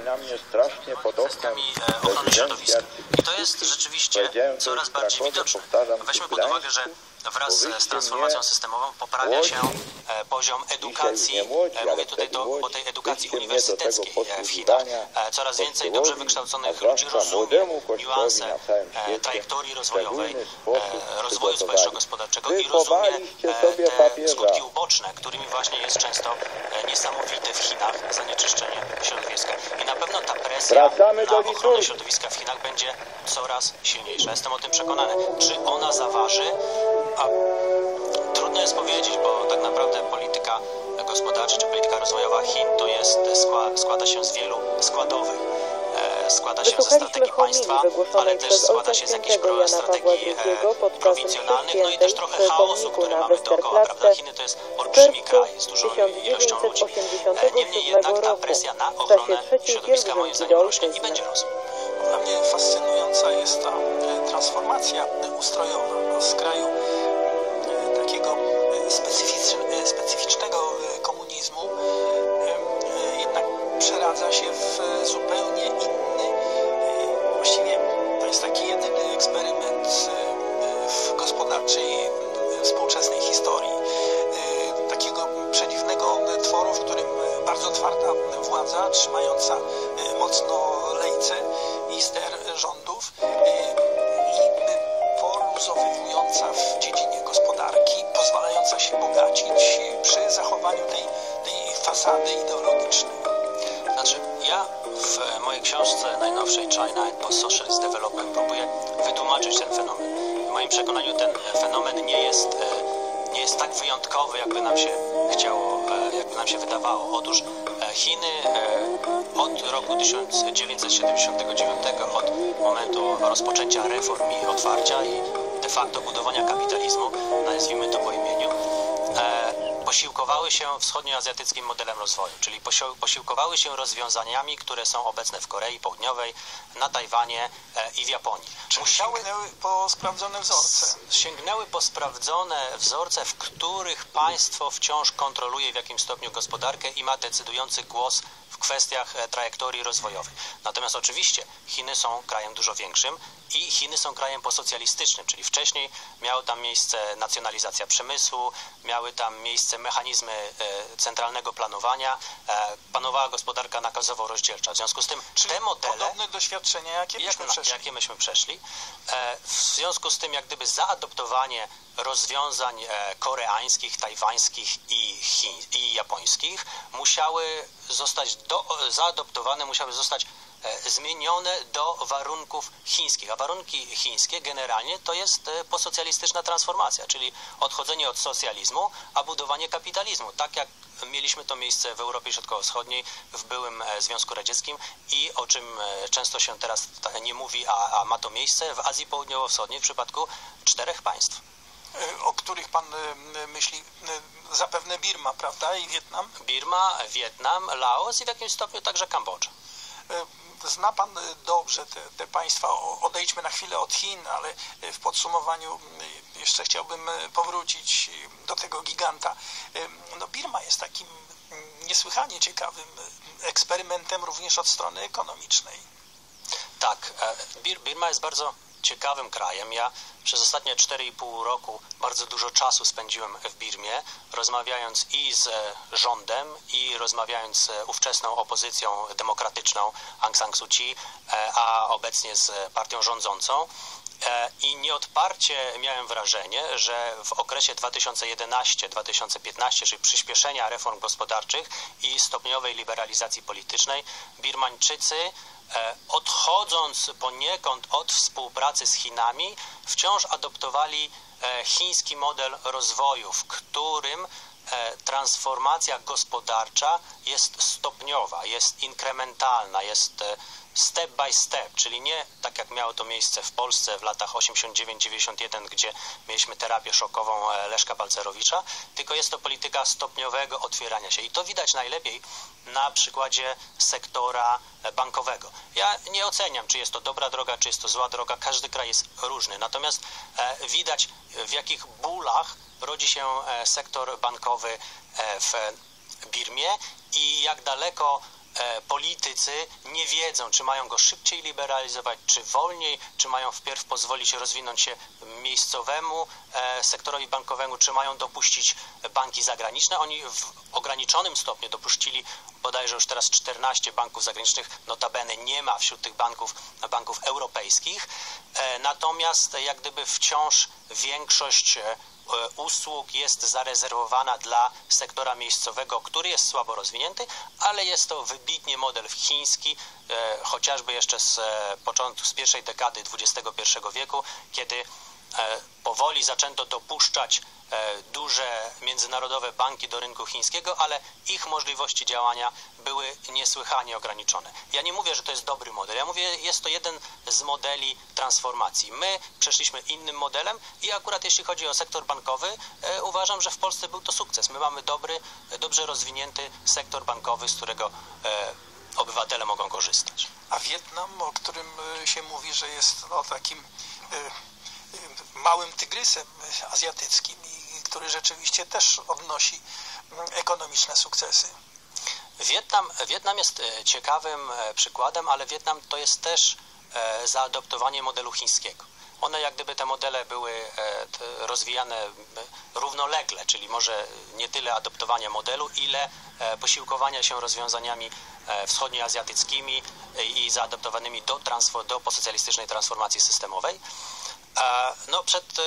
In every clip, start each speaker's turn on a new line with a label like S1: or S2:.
S1: na mnie strasznie podobna
S2: e, ochrony środowiska. I to jest rzeczywiście coraz bardziej widoczne. Weźmy pod uwagę, że wraz z transformacją systemową poprawia się e, poziom edukacji, e, mówię tutaj do, o tej edukacji uniwersyteckiej w Chinach. Coraz więcej dobrze wykształconych ludzi rozumie niuanse trajektorii rozwojowej, rozwoju społeczno-gospodarczego i rozumie te skutki uboczne, którymi właśnie jest często niesamowite w Chinach zanieczyszczenie środowiska. I na pewno ta presja
S1: Wracamy
S2: na
S1: do
S2: ochronę środowiska w Chinach będzie coraz silniejsza. Jestem o tym przekonany. Czy ona zaważy? A trudno jest powiedzieć, bo tak naprawdę polityka gospodarcza czy polityka rozwojowa Chin to jest skła, składa się z wielu składowych. Składa się ze
S3: Wysłuchaliśmy
S2: strategii państwa, ale też
S3: przez
S2: składa się z
S3: Pawła
S2: strategii
S3: II
S2: e, prowincjonalnych, no i też trochę chaosu, który mamy
S3: na
S2: dookoła, prawda? Chiny to jest
S3: w
S2: olbrzymi kraj z dużą ilością ludzi. E, Niemniej jednak ta
S3: 1987
S2: presja na ochronę środowiska moim zdaniem rośnie i będzie rosła.
S4: Dla mnie fascynująca jest ta e, transformacja ustrojowa z kraju takiego specyficz- specyficznego komunizmu jednak przeradza się w zupełnie inny, jest taki jedyny eksperyment e, w gospodarczej e, współczesnej historii. E, Takiego przedziwnego tworu, w którym bardzo twarda władza, trzymająca mocno lejce i ster rządów i poluzowywująca w dziedzinie gospodarki, pozwalająca się bogacić przy zachowaniu tej, tej fasady ideologicznej.
S2: Ja w mojej książce najnowszej China and Post-Socialist Development próbuję wytłumaczyć ten fenomen. W moim przekonaniu ten fenomen nie jest, e, nie jest tak wyjątkowy, jakby nam się chciało, e, jakby nam się wydawało. Otóż e, Chiny od roku 1979, od momentu rozpoczęcia reform i otwarcia i de facto budowania kapitalizmu, nazwijmy to po imieniu, posiłkowały się wschodnioazjatyckim modelem rozwoju, czyli posiłkowały się rozwiązaniami, które są obecne w Korei Południowej, na Tajwanie e, i w Japonii.
S4: Czyli sięgnęły po sprawdzone wzorce.
S2: sięgnęły po sprawdzone wzorce, w których państwo wciąż kontroluje w jakim stopniu gospodarkę i ma decydujący głos w kwestiach e, trajektorii rozwojowej. Natomiast oczywiście Chiny są krajem dużo większym i Chiny są krajem posocjalistycznym, czyli wcześniej miała tam miejsce nacjonalizacja przemysłu, miały tam miejsce mechanizmy e, centralnego planowania, e, panowała gospodarka nakazowo-rozdzielcza. W związku z tym
S4: Czyli
S2: te modele
S4: podobne doświadczenia, jakie
S2: jak,
S4: myśmy
S2: na-
S4: przeszli.
S2: jakie myśmy przeszli. W związku z tym, jak gdyby zaadoptowanie rozwiązań e, koreańskich, tajwańskich i, i japońskich musiały zostać do, zaadoptowane, musiały zostać e, zmienione do warunków chińskich. A warunki chińskie generalnie to jest e, posocjalistyczna transformacja, czyli odchodzenie od socjalizmu, a budowanie kapitalizmu. Tak jak mieliśmy to miejsce w Europie Środkowo-Wschodniej, w byłym e, Związku Radzieckim i o czym e, często się teraz nie mówi, a, a ma to miejsce w Azji Południowo-Wschodniej w przypadku czterech państw.
S4: O których pan y, myśli, y, zapewne Birma, prawda, i Wietnam.
S2: Birma, Wietnam, Laos i w jakimś stopniu także Kambodża.
S4: Y, Zna pan dobrze te, te państwa. Odejdźmy na chwilę od Chin, ale w podsumowaniu jeszcze chciałbym powrócić do tego giganta. No, Birma jest takim niesłychanie ciekawym eksperymentem również od strony ekonomicznej.
S2: Tak, e, Bir- Birma jest bardzo ciekawym krajem. Ja przez ostatnie 4,5 roku bardzo dużo czasu spędziłem w Birmie, rozmawiając i z e, rządem, i rozmawiając z e, ówczesną opozycją demokratyczną Aung San Suu Kyi, e, a obecnie z partią rządzącą. E, I nieodparcie miałem wrażenie, że w okresie 2011-2015, czyli przyspieszenia reform gospodarczych i stopniowej liberalizacji politycznej, Birmańczycy e, odchodząc poniekąd od współpracy z Chinami, wciąż adoptowali e, chiński model rozwoju, w którym transformacja gospodarcza jest stopniowa, jest inkrementalna, jest step by step, czyli nie tak jak miało to miejsce w Polsce w latach 89-91, gdzie mieliśmy terapię szokową e, Leszka Balcerowicza, tylko jest to polityka stopniowego otwierania się. I to widać najlepiej na przykładzie sektora e, bankowego. Ja nie oceniam, czy jest to dobra droga, czy jest to zła droga, każdy kraj jest różny, natomiast e, widać w jakich bólach rodzi się sektor bankowy w Birmie i jak daleko politycy nie wiedzą, czy mają go szybciej liberalizować, czy wolniej, czy mają wpierw pozwolić rozwinąć się miejscowemu e, sektorowi bankowemu, czy mają dopuścić banki zagraniczne. Oni w ograniczonym stopniu dopuścili bodajże już teraz 14 banków zagranicznych, notabene nie ma wśród tych banków banków europejskich, e, natomiast jak gdyby wciąż większość e, usług jest zarezerwowana dla sektora miejscowego, który jest słabo rozwinięty, ale jest to wybitnie model chiński, e, chociażby jeszcze z początku, z pierwszej dekady XXI wieku, kiedy powoli zaczęto dopuszczać E, duże międzynarodowe banki do rynku chińskiego, ale ich możliwości działania były niesłychanie ograniczone. Ja nie mówię, że to jest dobry model, ja mówię, jest to jeden z modeli transformacji. My przeszliśmy innym modelem i akurat jeśli chodzi o sektor bankowy, e, uważam, że w Polsce był to sukces. My mamy dobry, dobrze rozwinięty sektor bankowy, z którego e, obywatele mogą korzystać.
S4: A Wietnam, o którym się mówi, że jest no, takim małym tygrysem azjatyckim który rzeczywiście też odnosi mm, ekonomiczne sukcesy.
S2: Wietnam, Wietnam jest e, ciekawym e, przykładem, ale Wietnam to jest też e, zaadoptowanie modelu chińskiego. One jak gdyby te modele były rozwijane równolegle, czyli może nie tyle adoptowania modelu, ile posiłkowania się rozwiązaniami wschodnioazjatyckimi i zaadoptowanymi do, do posocjalistycznej transformacji systemowej. No, przed e,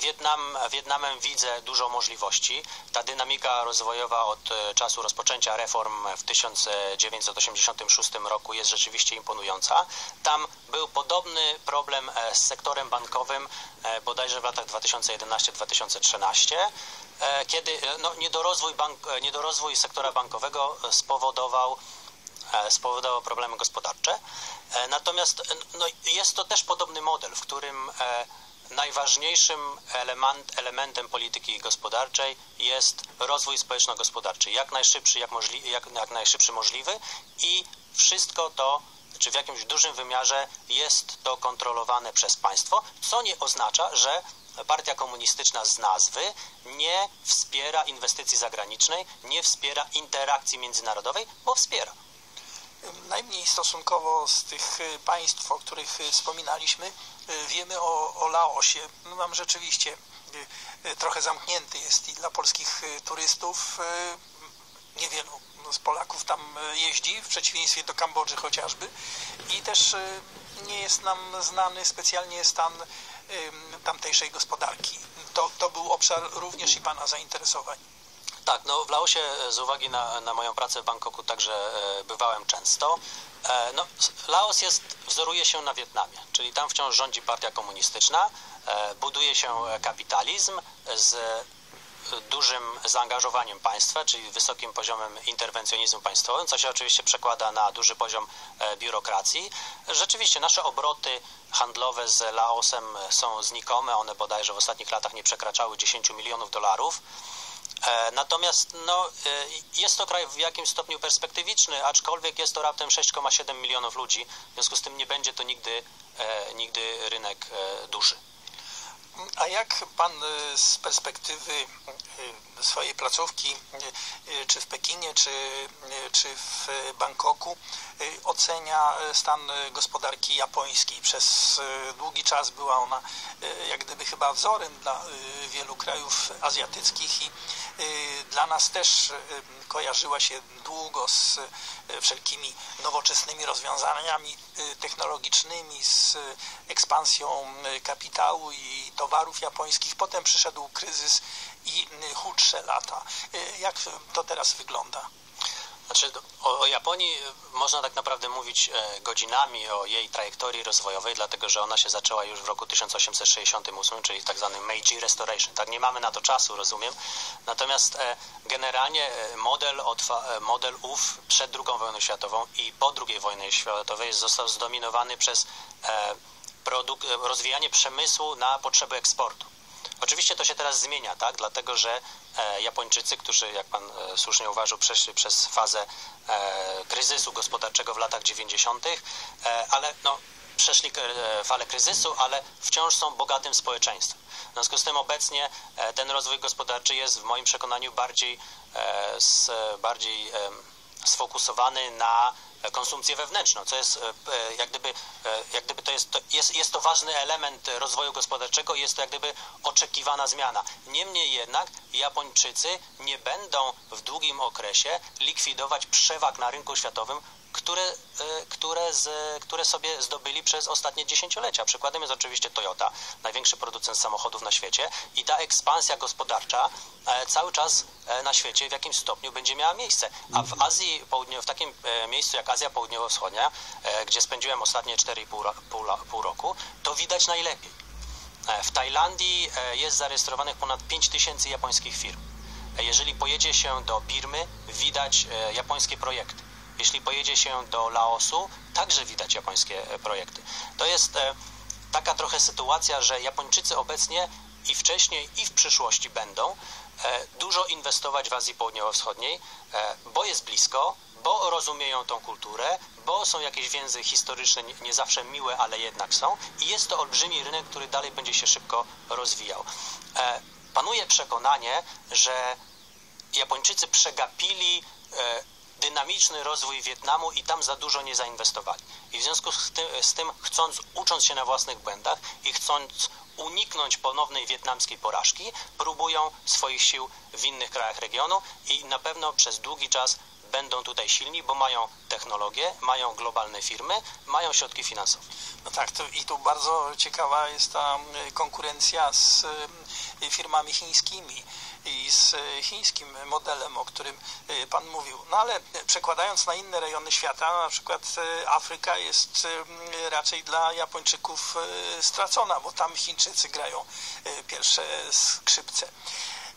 S2: Wietnam, Wietnamem widzę dużo możliwości. Ta dynamika rozwojowa od e, czasu rozpoczęcia reform w 1986 roku jest rzeczywiście imponująca. Tam był podobny problem e, z sektorem bankowym bodajże w latach 2011-2013, kiedy no, niedorozwój, bank, niedorozwój sektora bankowego spowodował spowodowało problemy gospodarcze. E, natomiast e, no, jest to też podobny model, w którym e, najważniejszym element, elementem polityki gospodarczej jest rozwój społeczno-gospodarczy, jak najszybszy, jak, możli, jak, jak najszybszy możliwy i wszystko to czy w jakimś dużym wymiarze jest to kontrolowane przez państwo, co nie oznacza, że partia komunistyczna z nazwy nie wspiera inwestycji zagranicznej, nie wspiera interakcji międzynarodowej, bo wspiera
S4: najmniej stosunkowo z tych y, państw, o których y, wspominaliśmy, y, wiemy o, o Laosie. No, mam rzeczywiście trochę zamknięty jest i dla polskich turystów. Niewielu z Polaków tam jeździ, w przeciwieństwie do Kambodży chociażby. I też nie jest nam znany specjalnie stan tamtejszej gospodarki. To, to był obszar również i Pana zainteresowań.
S2: Tak, no w Laosie e, z uwagi na, na moją pracę w Bangkoku także e, bywałem często. E, no, Laos jest, wzoruje się na Wietnamie, czyli tam wciąż rządzi partia komunistyczna, buduje się kapitalizm z dużym zaangażowaniem państwa, czyli wysokim poziomem interwencjonizmu państwowym, co się oczywiście przekłada na duży poziom biurokracji. Rzeczywiście nasze obroty handlowe z Laosem są znikome, one bodajże w ostatnich latach nie przekraczały 10 milionów dolarów. E, natomiast no, e, jest to kraj w jakimś stopniu perspektywiczny, aczkolwiek jest to raptem 6,7 milionów ludzi, w związku z tym nie będzie to nigdy, e, nigdy rynek duży.
S4: A jak pan z perspektywy swojej placówki, czy w Pekinie, czy, czy w Bangkoku, ocenia stan gospodarki japońskiej? Przez długi czas była ona jak gdyby chyba wzorem dla wielu krajów azjatyckich i dla nas też kojarzyła się długo z wszelkimi nowoczesnymi rozwiązaniami technologicznymi, z ekspansją kapitału i towarów japońskich. Potem przyszedł kryzys i chudsze lata. Jak to teraz wygląda?
S2: Znaczy, o, o, Japonii można tak naprawdę mówić e, godzinami o jej trajektorii rozwojowej, dlatego że ona się zaczęła już w roku 1868, czyli tak zwany Meiji Restoration. Tak, nie mamy na to czasu, rozumiem. Natomiast e, generalnie e, model, model ów przed II wojną światową i po II wojnie światowej został zdominowany przez rozwijanie przemysłu na potrzeby eksportu. Oczywiście to się teraz zmienia, tak? dlatego że e, Japończycy, którzy, jak pan e, słusznie uważał, przeszli przez fazę e, kryzysu gospodarczego w latach 90., ale no, przeszli falę kryzysu, ale wciąż są bogatym społeczeństwem. W związku z tym obecnie ten rozwój gospodarczy jest w moim przekonaniu bardziej, bardziej sfokusowany na konsumpcję wewnętrzną, co jest jak gdyby, jak gdyby to jest, to jest, jest to ważny element rozwoju gospodarczego i jest to jak gdyby oczekiwana zmiana. Niemniej jednak Japończycy nie będą w długim okresie likwidować przewag na rynku światowym, które, e, które, z, które sobie zdobyli przez ostatnie dziesięciolecia. Przykładem jest oczywiście Toyota, największy producent samochodów na świecie i ta ekspansja gospodarcza e, cały czas e, na świecie w jakimś stopniu będzie miała miejsce. A w Azji, w takim miejscu jak Azja Południowo-Wschodnia, gdzie spędziłem ostatnie 4,5 pół, pół roku, to widać najlepiej. W Tajlandii jest zarejestrowanych ponad 5 tysięcy japońskich firm. Jeżeli pojedzie się do Birmy, widać japońskie projekty. Jeśli pojedzie się do Laosu, także widać japońskie e, projekty. To jest e, taka trochę sytuacja, że Japończycy obecnie i wcześniej, i w przyszłości będą e, dużo inwestować w Azji Południowo-Wschodniej, bo jest blisko, bo rozumieją tą kulturę, bo są jakieś więzy historyczne, nie zawsze miłe, ale jednak są i jest to olbrzymi rynek, który dalej będzie się szybko rozwijał. Panuje przekonanie, że Japończycy przegapili dynamiczny rozwój Wietnamu i tam za dużo nie zainwestowali. I w związku z tym, z tym chcąc, ucząc się na własnych błędach i chcąc uniknąć ponownej wietnamskiej porażki, próbują swoich sił w innych krajach regionu i na pewno przez długi czas będą tutaj silni, bo mają technologię, mają globalne firmy, mają środki finansowe.
S4: No tak, to, i tu bardzo ciekawa jest ta konkurencja z y, firmami chińskimi i z e, chińskim modelem, o którym e, Pan mówił. No ale przekładając na inne rejony świata, na przykład e, Afryka jest raczej dla Japończyków stracona, bo tam Chińczycy grają pierwsze skrzypce.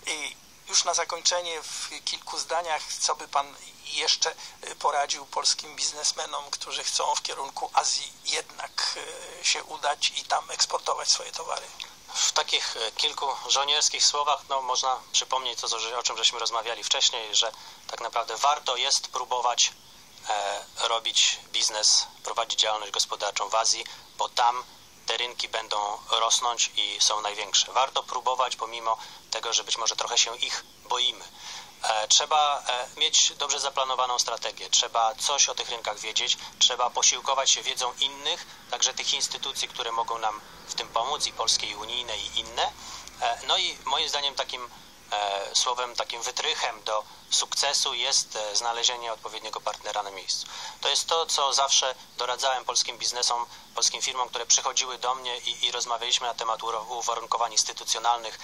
S4: I już na zakończenie w kilku zdaniach, co by Pan jeszcze poradził polskim biznesmenom, którzy chcą w kierunku Azji jednak się udać i tam eksportować swoje towary?
S2: W takich e, kilku żołnierskich słowach no, można przypomnieć to, o czym żeśmy rozmawiali wcześniej, że tak naprawdę warto jest próbować e, robić biznes, prowadzić działalność gospodarczą w Azji, bo tam te rynki będą rosnąć i są największe. Warto próbować, pomimo tego, że być może trochę się ich boimy. E, trzeba e, mieć dobrze zaplanowaną strategię, trzeba coś o tych rynkach wiedzieć, trzeba posiłkować się wiedzą innych, także tych instytucji, które mogą nam w tym pomóc, i polskiej, i unijnej, i inne. E, no i moim zdaniem takim słowem, takim wytrychem do sukcesu jest znalezienie odpowiedniego partnera na miejscu. To jest to, co zawsze doradzałem polskim biznesom, polskim firmom, które przychodziły do mnie i, i rozmawialiśmy na temat uwarunkowań instytucjonalnych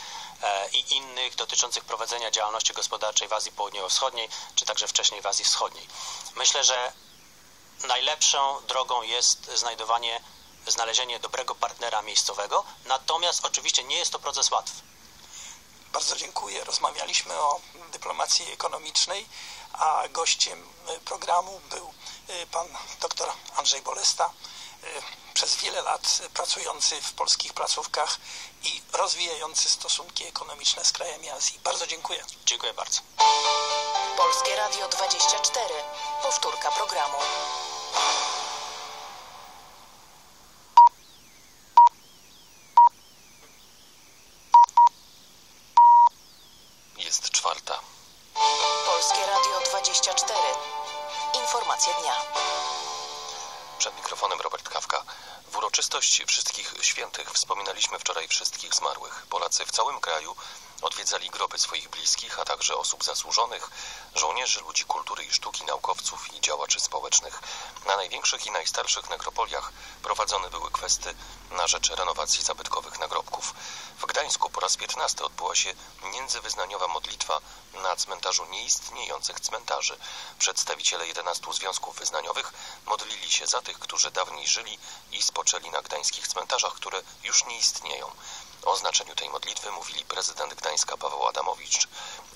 S2: i innych dotyczących prowadzenia działalności gospodarczej w Azji Południowo-Wschodniej, czy także wcześniej w Azji Wschodniej. Myślę, że najlepszą drogą jest znajdowanie, znalezienie dobrego partnera miejscowego, natomiast oczywiście nie jest to proces łatwy
S4: bardzo dziękuję. Rozmawialiśmy o dyplomacji ekonomicznej, a gościem e, programu był e, pan dr Andrzej Bolesta, e, przez wiele lat pracujący w polskich placówkach i rozwijający stosunki ekonomiczne z krajami Azji. Bardzo dziękuję.
S2: Dziękuję bardzo.
S1: Polskie Radio 24. Powtórka programu.
S3: Wszystkich świętych wspominaliśmy wczoraj wszystkich zmarłych. Polacy w całym kraju odwiedzali groby swoich bliskich, a także osób zasłużonych, żołnierzy, ludzi kultury i sztuki, naukowców i działaczy społecznych. Na największych i najstarszych nekropoliach prowadzone były kwestie na rzecz renowacji zabytkowych nagrobków. W Gdańsku po raz piętnasty odbyła się międzywyznaniowa modlitwa na cmentarzu nieistniejących cmentarzy. Przedstawiciele 11 związków wyznaniowych modlili się za tych, którzy dawniej żyli i spoczęli na gdańskich cmentarzach, które już nie istnieją. O znaczeniu tej modlitwy mówili prezydent Gdańska Paweł Adamowicz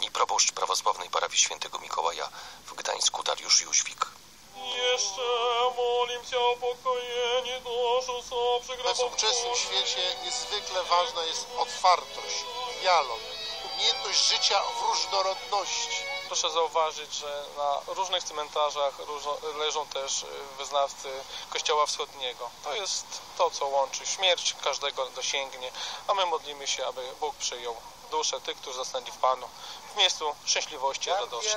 S3: i proboszcz prawosławnej parafii świętego Mikołaja w Gdańsku Dariusz Jóźwik.
S5: Jeszcze molim Cię o pokojenie
S6: We współczesnym świecie niezwykle ważna jest otwartość, dialog, umiejętność życia w różnorodności.
S5: Proszę zauważyć, że na różnych cmentarzach leżą też wyznawcy Kościoła Wschodniego. To jest to, co łączy. Śmierć każdego dosięgnie, a my modlimy się, aby Bóg przyjął duszę tych, którzy zostali w Panu, w miejscu szczęśliwości i radości.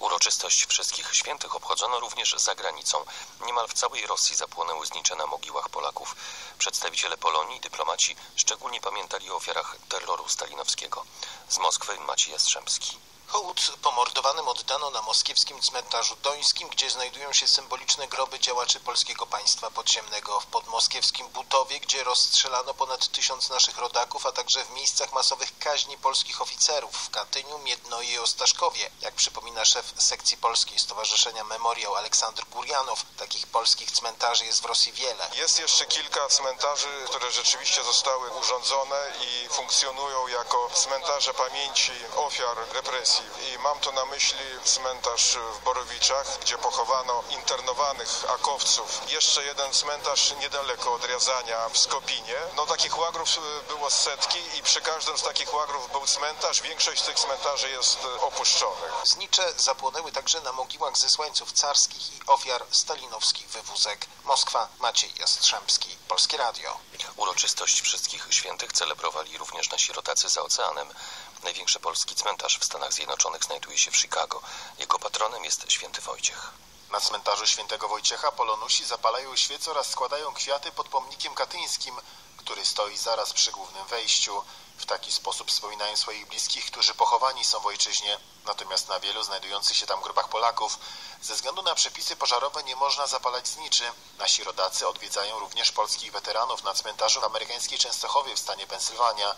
S3: Uroczystość Wszystkich Świętych obchodzono również za granicą. Niemal w całej Rosji zapłonęły znicze na mogiłach Polaków. Przedstawiciele Polonii i dyplomaci szczególnie pamiętali o ofiarach terroru stalinowskiego. Z Moskwy Maciej Jastrzębski.
S7: Hołd pomordowanym oddano na moskiewskim cmentarzu dońskim, gdzie znajdują się symboliczne groby działaczy polskiego państwa podziemnego. W podmoskiewskim Butowie, gdzie rozstrzelano ponad tysiąc naszych rodaków, a także w miejscach masowych kaźni polskich oficerów w Katyniu, Miedno i Ostaszkowie. Jak przypomina szef sekcji polskiej Stowarzyszenia Memoriał Aleksander Gurjanow, takich polskich cmentarzy jest w Rosji wiele.
S8: Jest jeszcze kilka cmentarzy, które rzeczywiście zostały urządzone i funkcjonują jako cmentarze pamięci ofiar represji. I mam tu na myśli cmentarz w Borowiczach, gdzie pochowano internowanych akowców. Jeszcze jeden cmentarz niedaleko od Riazania w Skopinie. No takich łagrów było setki i przy każdym z takich łagrów był cmentarz. Większość z tych cmentarzy jest opuszczonych.
S7: Znicze zapłonęły także na mogiłach zesłańców carskich i ofiar stalinowskich wywózek. Moskwa, Maciej Jastrzębski, Polskie Radio.
S3: Uroczystość Wszystkich Świętych celebrowali również nasi rodacy za oceanem. Największy polski cmentarz w Stanach Zjednoczonych znajduje się w Chicago. Jego patronem jest święty Wojciech.
S9: Na cmentarzu świętego Wojciecha polonusi zapalają świece oraz składają kwiaty pod pomnikiem katyńskim, który stoi zaraz przy głównym wejściu. W taki sposób wspominają swoich bliskich, którzy pochowani są w ojczyźnie. Natomiast na wielu znajdujących się tam grobach Polaków ze względu na przepisy pożarowe nie można zapalać zniczy. Nasi rodacy odwiedzają również polskich weteranów na cmentarzu w amerykańskiej Częstochowie w stanie Pensylwania.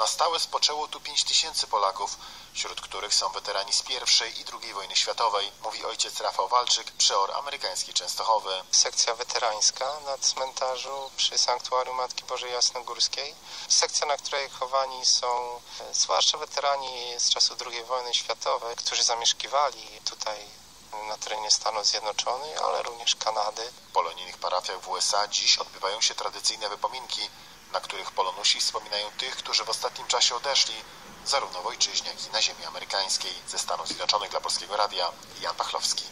S9: Na stałe spoczęło tu 5 tysięcy Polaków, wśród których są weterani z I i II wojny światowej, mówi ojciec Rafał Walczyk, przeor amerykańskiej Częstochowy.
S10: Sekcja weterańska na cmentarzu przy Sanktuarium Matki Bożej Jasnogórskiej. Sekcja, na której chowani są e, zwłaszcza weterani z czasu II wojny światowej, którzy zamieszkiwali tutaj na terenie Stanów Zjednoczonych, ale również Kanady.
S9: W polonijnych parafiach w USA dziś odbywają się tradycyjne wypominki na których polonusi wspominają tych, którzy w ostatnim czasie odeszli, zarówno w ojczyźnie, jak i na ziemi amerykańskiej. Ze Stanów Zjednoczonych dla Polskiego Radia, Jan Pachlowski.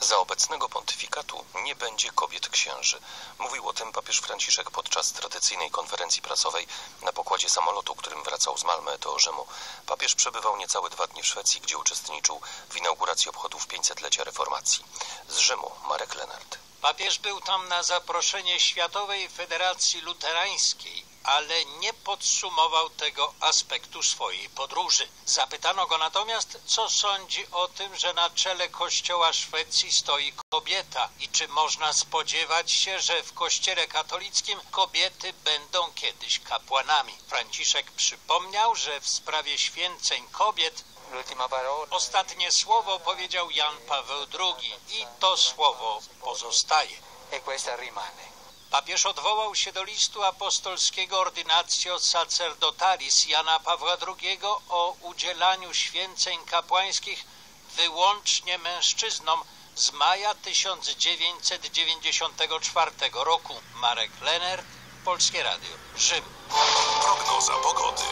S3: Za obecnego pontyfikatu nie będzie kobiet księży. Mówił o tym papież Franciszek podczas tradycyjnej konferencji prasowej na pokładzie samolotu, którym wracał z Malmö do Rzymu. Papież przebywał niecałe dwa dni w Szwecji, gdzie uczestniczył w inauguracji obchodów 500-lecia reformacji. Z Rzymu Marek Lenart.
S11: Papież był tam na zaproszenie Światowej Federacji Luterańskiej, ale nie podsumował tego aspektu swojej podróży. Zapytano go natomiast, co sądzi o tym, że na czele kościoła Szwecji stoi kobieta i czy można spodziewać się, że w kościele katolickim kobiety będą kiedyś kapłanami. Franciszek przypomniał, że w sprawie święceń kobiet Ostatnie słowo powiedział Jan Paweł II i to słowo pozostaje. Papież odwołał się do listu apostolskiego Ordinatio Sacerdotalis Jana Pawła II o udzielaniu święceń kapłańskich wyłącznie mężczyznom z maja 1994 roku. Marek Lenert, Polskie Radio, Rzym.
S3: Prognoza pogody.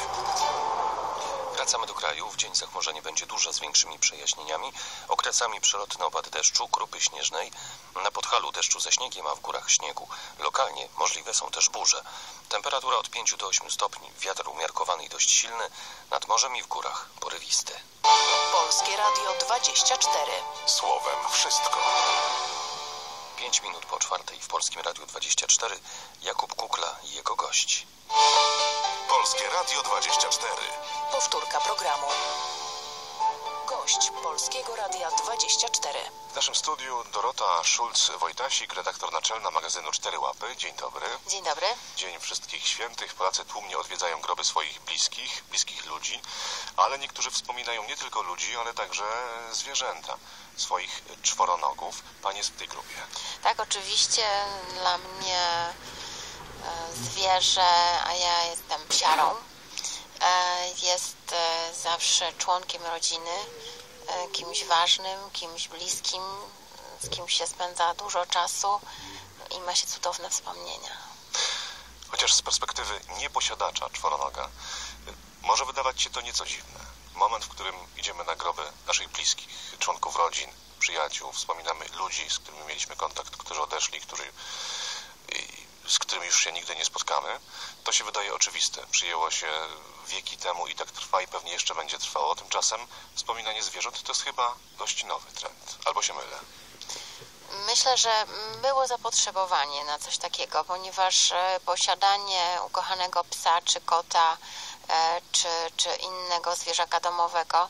S3: Wracamy do kraju. W dzień zachmurzenie będzie duże z większymi przejaśnieniami. Okresami przelotny opad deszczu, krupy śnieżnej. Na Podhalu deszczu ze śniegiem, a w górach śniegu. Lokalnie możliwe są też burze. Temperatura od 5 do 8 stopni. Wiatr umiarkowany i dość silny. Nad morzem i w górach porywisty.
S1: Polskie Radio 24.
S3: Słowem wszystko. 5 minut po czwartej w Polskim Radiu 24 Jakub Kukla i jego gość.
S1: Polskie Radio 24. Powtórka programu. Gość Polskiego Radia 24.
S3: W naszym studiu Dorota Szulc-Wojtasik, redaktor naczelna magazynu Cztery Łapy. Dzień dobry.
S12: Dzień dobry.
S3: Dzień Wszystkich Świętych. Polacy tłumnie odwiedzają groby swoich bliskich, bliskich ludzi, ale niektórzy wspominają nie tylko ludzi, ale także zwierzęta, swoich czworonogów. Pan jest w tej grupie.
S12: Tak, oczywiście dla mnie zwierzę, a ja jestem psiarą, e, jest e, zawsze członkiem rodziny E, kimś ważnym, kimś bliskim, z kim się spędza dużo czasu i ma się cudowne wspomnienia.
S3: Chociaż z perspektywy nieposiadacza czworonoga może wydawać się to nieco dziwne. Moment, w którym idziemy na groby naszych bliskich, członków rodzin, przyjaciół, wspominamy ludzi, z którymi mieliśmy kontakt, którzy odeszli, którzy z którymi już się nigdy nie spotkamy. To się wydaje oczywiste. Przyjęło się wieki temu i tak trwa i pewnie jeszcze będzie trwało. Tymczasem wspominanie zwierząt to jest chyba dość nowy trend. Albo się mylę.
S12: Myślę, że było zapotrzebowanie na coś takiego, ponieważ e, posiadanie ukochanego psa czy kota e, czy, czy innego zwierzaka domowego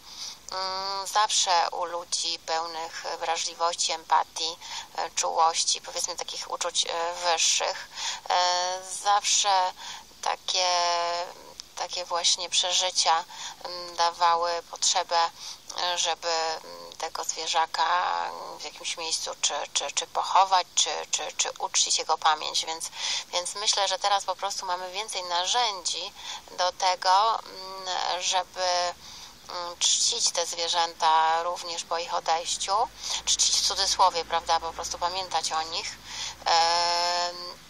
S12: zawsze u ludzi pełnych wrażliwości, empatii, e, czułości, powiedzmy takich uczuć wyższych, zawsze takie takie właśnie przeżycia mm, dawały potrzebę, e, żeby mm, tego zwierzaka w jakimś miejscu czy, czy, czy pochować, czy, czy, czy uczcić jego pamięć. Więc, więc myślę, że teraz po prostu mamy więcej narzędzi do tego, mm, żeby czcić te zwierzęta również po ich odejściu, czcić w cudzysłowie, prawda, po prostu pamiętać o nich.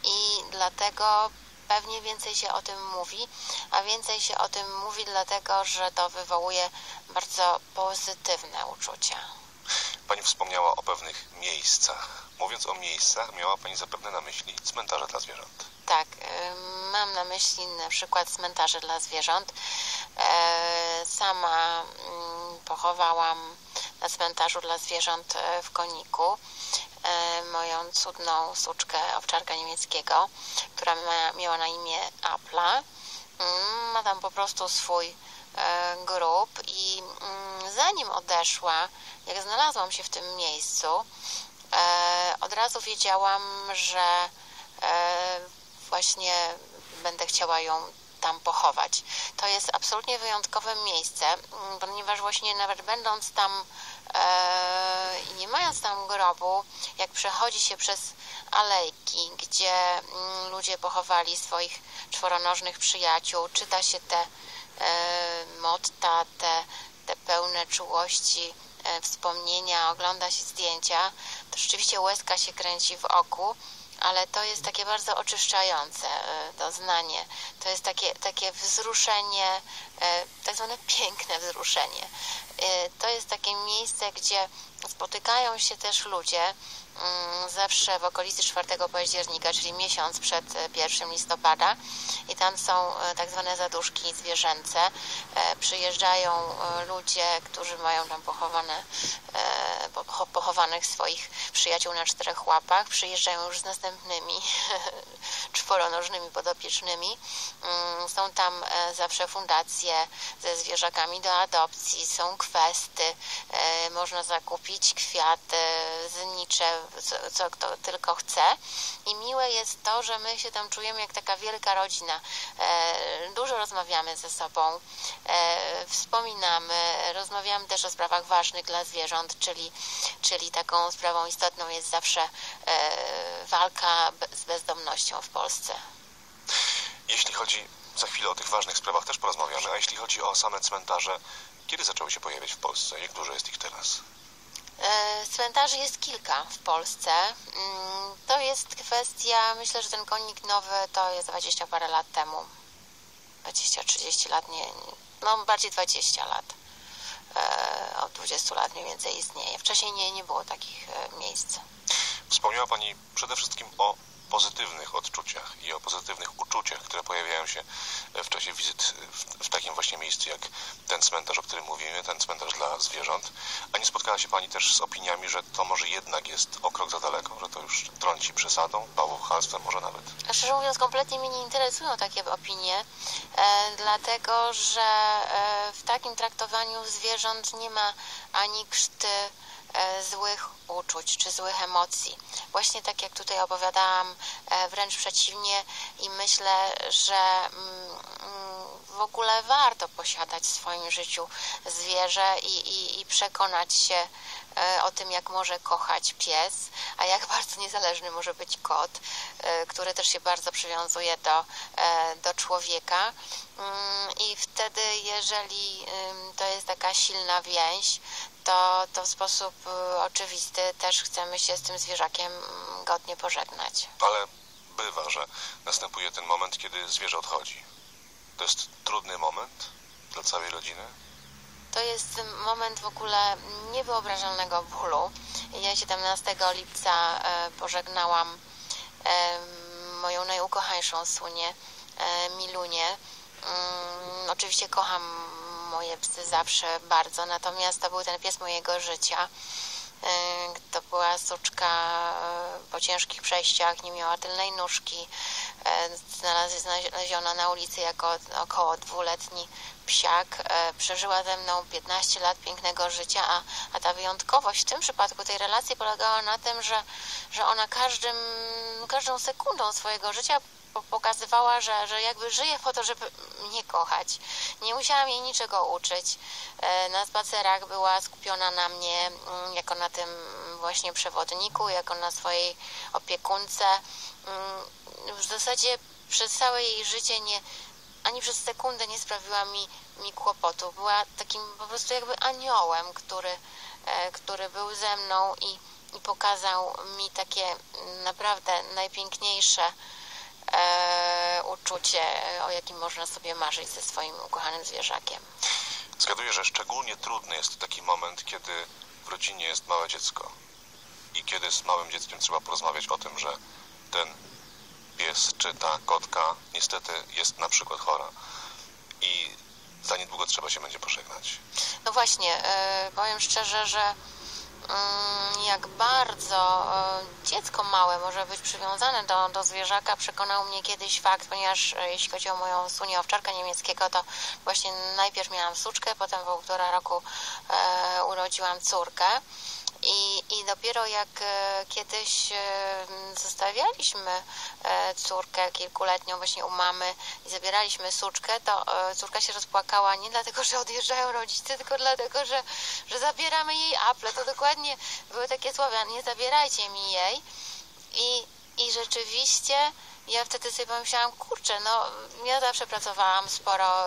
S12: I dlatego pewnie więcej się o tym mówi, a więcej się o tym mówi dlatego, że to wywołuje bardzo pozytywne uczucia.
S3: Pani wspomniała o pewnych miejscach. Mówiąc o miejscach, miała Pani zapewne na myśli cmentarze dla zwierząt.
S12: Tak, mam na myśli na przykład cmentarze dla zwierząt. E, sama mm, pochowałam na cmentarzu dla zwierząt e, w Koniku E, moją cudną suczkę owczarka niemieckiego, która miała na imię Apla. Mm, ma tam po prostu swój grób i mm, zanim odeszła, jak znalazłam się w tym miejscu, od razu wiedziałam, że właśnie będę chciała ją tam pochować. To jest absolutnie wyjątkowe miejsce, mm, ponieważ właśnie nawet będąc tam e, i nie mając tam grobu, jak przechodzi się przez alejki, gdzie mm, ludzie pochowali swoich czworonożnych przyjaciół, czyta się te e, motta, te, te pełne czułości e, wspomnienia, ogląda się zdjęcia, to rzeczywiście łezka się kręci w oku ale to jest takie bardzo oczyszczające e, doznanie. To jest takie, takie wzruszenie, e, tak zwane piękne wzruszenie. E, to jest takie miejsce, gdzie spotykają się też ludzie, Mm, zawsze w okolicy 4 października, czyli miesiąc przed 1 e, listopada i tam są tak zwane zaduszki zwierzęce. Przyjeżdżają ludzie, którzy mają tam pochowane, pochowanych swoich przyjaciół na czterech łapach, przyjeżdżają już z następnymi czworonożnymi podopiecznymi. Mm, są tam zawsze fundacje ze zwierzakami do adopcji, są kwesty, można zakupić kwiaty, znicze, co, co kto tylko chce. I miłe jest to, że my się tam czujemy jak taka wielka rodzina. E, dużo rozmawiamy ze sobą, e, wspominamy, rozmawiamy też o sprawach ważnych dla zwierząt, czyli, czyli taką sprawą istotną jest zawsze e, walka z bezdomnością w Polsce.
S3: Jeśli chodzi, za chwilę o tych ważnych sprawach też porozmawiamy, a jeśli chodzi o same cmentarze, kiedy zaczęły się pojawiać w Polsce? Jak dużo jest ich teraz?
S12: E, cmentarzy jest kilka w Polsce. Mm, to jest kwestia, myślę, że ten konik nowy to jest 20 parę lat temu. 20-30 lat, nie, no bardziej 20 lat. E, od 20 lat mniej więcej istnieje. Wcześniej nie, nie było takich e, miejsc.
S3: Wspomniała Pani przede wszystkim o pozytywnych odczuciach i o pozytywnych uczuciach, które pojawiają się w czasie wizyt w, w, takim właśnie miejscu jak ten cmentarz, o którym mówimy, ten cmentarz dla zwierząt. A nie spotkała się Pani też z opiniami, że to może jednak jest o krok za daleko, że to już trąci przesadą, bałwochwalstwem może nawet?
S12: Szczerze mówiąc, kompletnie mnie nie interesują takie opinie, e, dlatego że e, w takim traktowaniu zwierząt nie ma ani krzty E, złych uczuć czy złych emocji. Właśnie tak jak tutaj opowiadałam, e, wręcz przeciwnie i myślę, że mm, w ogóle warto posiadać w swoim życiu zwierzę i, i, i przekonać się e, o tym, jak może kochać pies, a jak bardzo niezależny może być kot, który też się bardzo przywiązuje do, do człowieka. Mm, I wtedy, jeżeli to jest taka silna więź, to, to w sposób y, oczywisty też chcemy się z tym zwierzakiem mm, godnie pożegnać.
S3: Ale bywa, że następuje ten moment, kiedy zwierzę odchodzi. To jest trudny moment dla całej rodziny?
S12: To jest moment w ogóle niewyobrażalnego bólu. Ja 17 lipca e, pożegnałam moją najukochańszą sunię, Milunię. Mm, oczywiście kocham moje psy zawsze bardzo, natomiast to był ten pies mojego życia. To była suczka po ciężkich przejściach, nie miała tylnej nóżki. Znaleziona na ulicy jako około dwuletni psiak. Przeżyła ze mną 15 lat pięknego życia, a, a ta wyjątkowość w tym przypadku tej relacji polegała na tym, że, że ona każdym, każdą sekundą swojego życia pokazywała, że, że jakby żyje po to, żeby mnie kochać. Nie musiałam jej niczego uczyć. Na spacerach była skupiona na mnie jako na tym właśnie przewodniku, jako na swojej opiekunce. W zasadzie przez całe jej życie nie, ani przez sekundę nie sprawiła mi, mi kłopotu. Była takim po prostu jakby aniołem, który, który był ze mną i, i pokazał mi takie naprawdę najpiękniejsze e, uczucie, o jakim można sobie marzyć ze swoim ukochanym zwierzakiem.
S13: Zgaduję, że szczególnie trudny jest taki moment, kiedy w rodzinie jest małe dziecko i kiedy z małym dzieckiem trzeba porozmawiać o tym, że ten pies czy ta kotka niestety jest na przykład chora i za niedługo trzeba się będzie pożegnać.
S12: No właśnie, e, powiem szczerze, że jak bardzo e, dziecko małe może być przywiązane do, do zwierzaka, przekonał mnie kiedyś fakt, ponieważ e, jeśli chodzi o moją sunię owczarka niemieckiego, to właśnie najpierw miałam suczkę, potem w półtora roku e, urodziłam córkę. I, I dopiero jak e, kiedyś e, zostawialiśmy e, córkę kilkuletnią właśnie u mamy i zabieraliśmy suczkę, to córka się rozpłakała nie dlatego, że odjeżdżają rodzice, tylko dlatego, że, że zabieramy jej Apple. To dokładnie były takie słowa, nie zabierajcie mi jej. I, i rzeczywiście ja wtedy sobie pomyślałam, kurczę, no ja zawsze pracowałam sporo,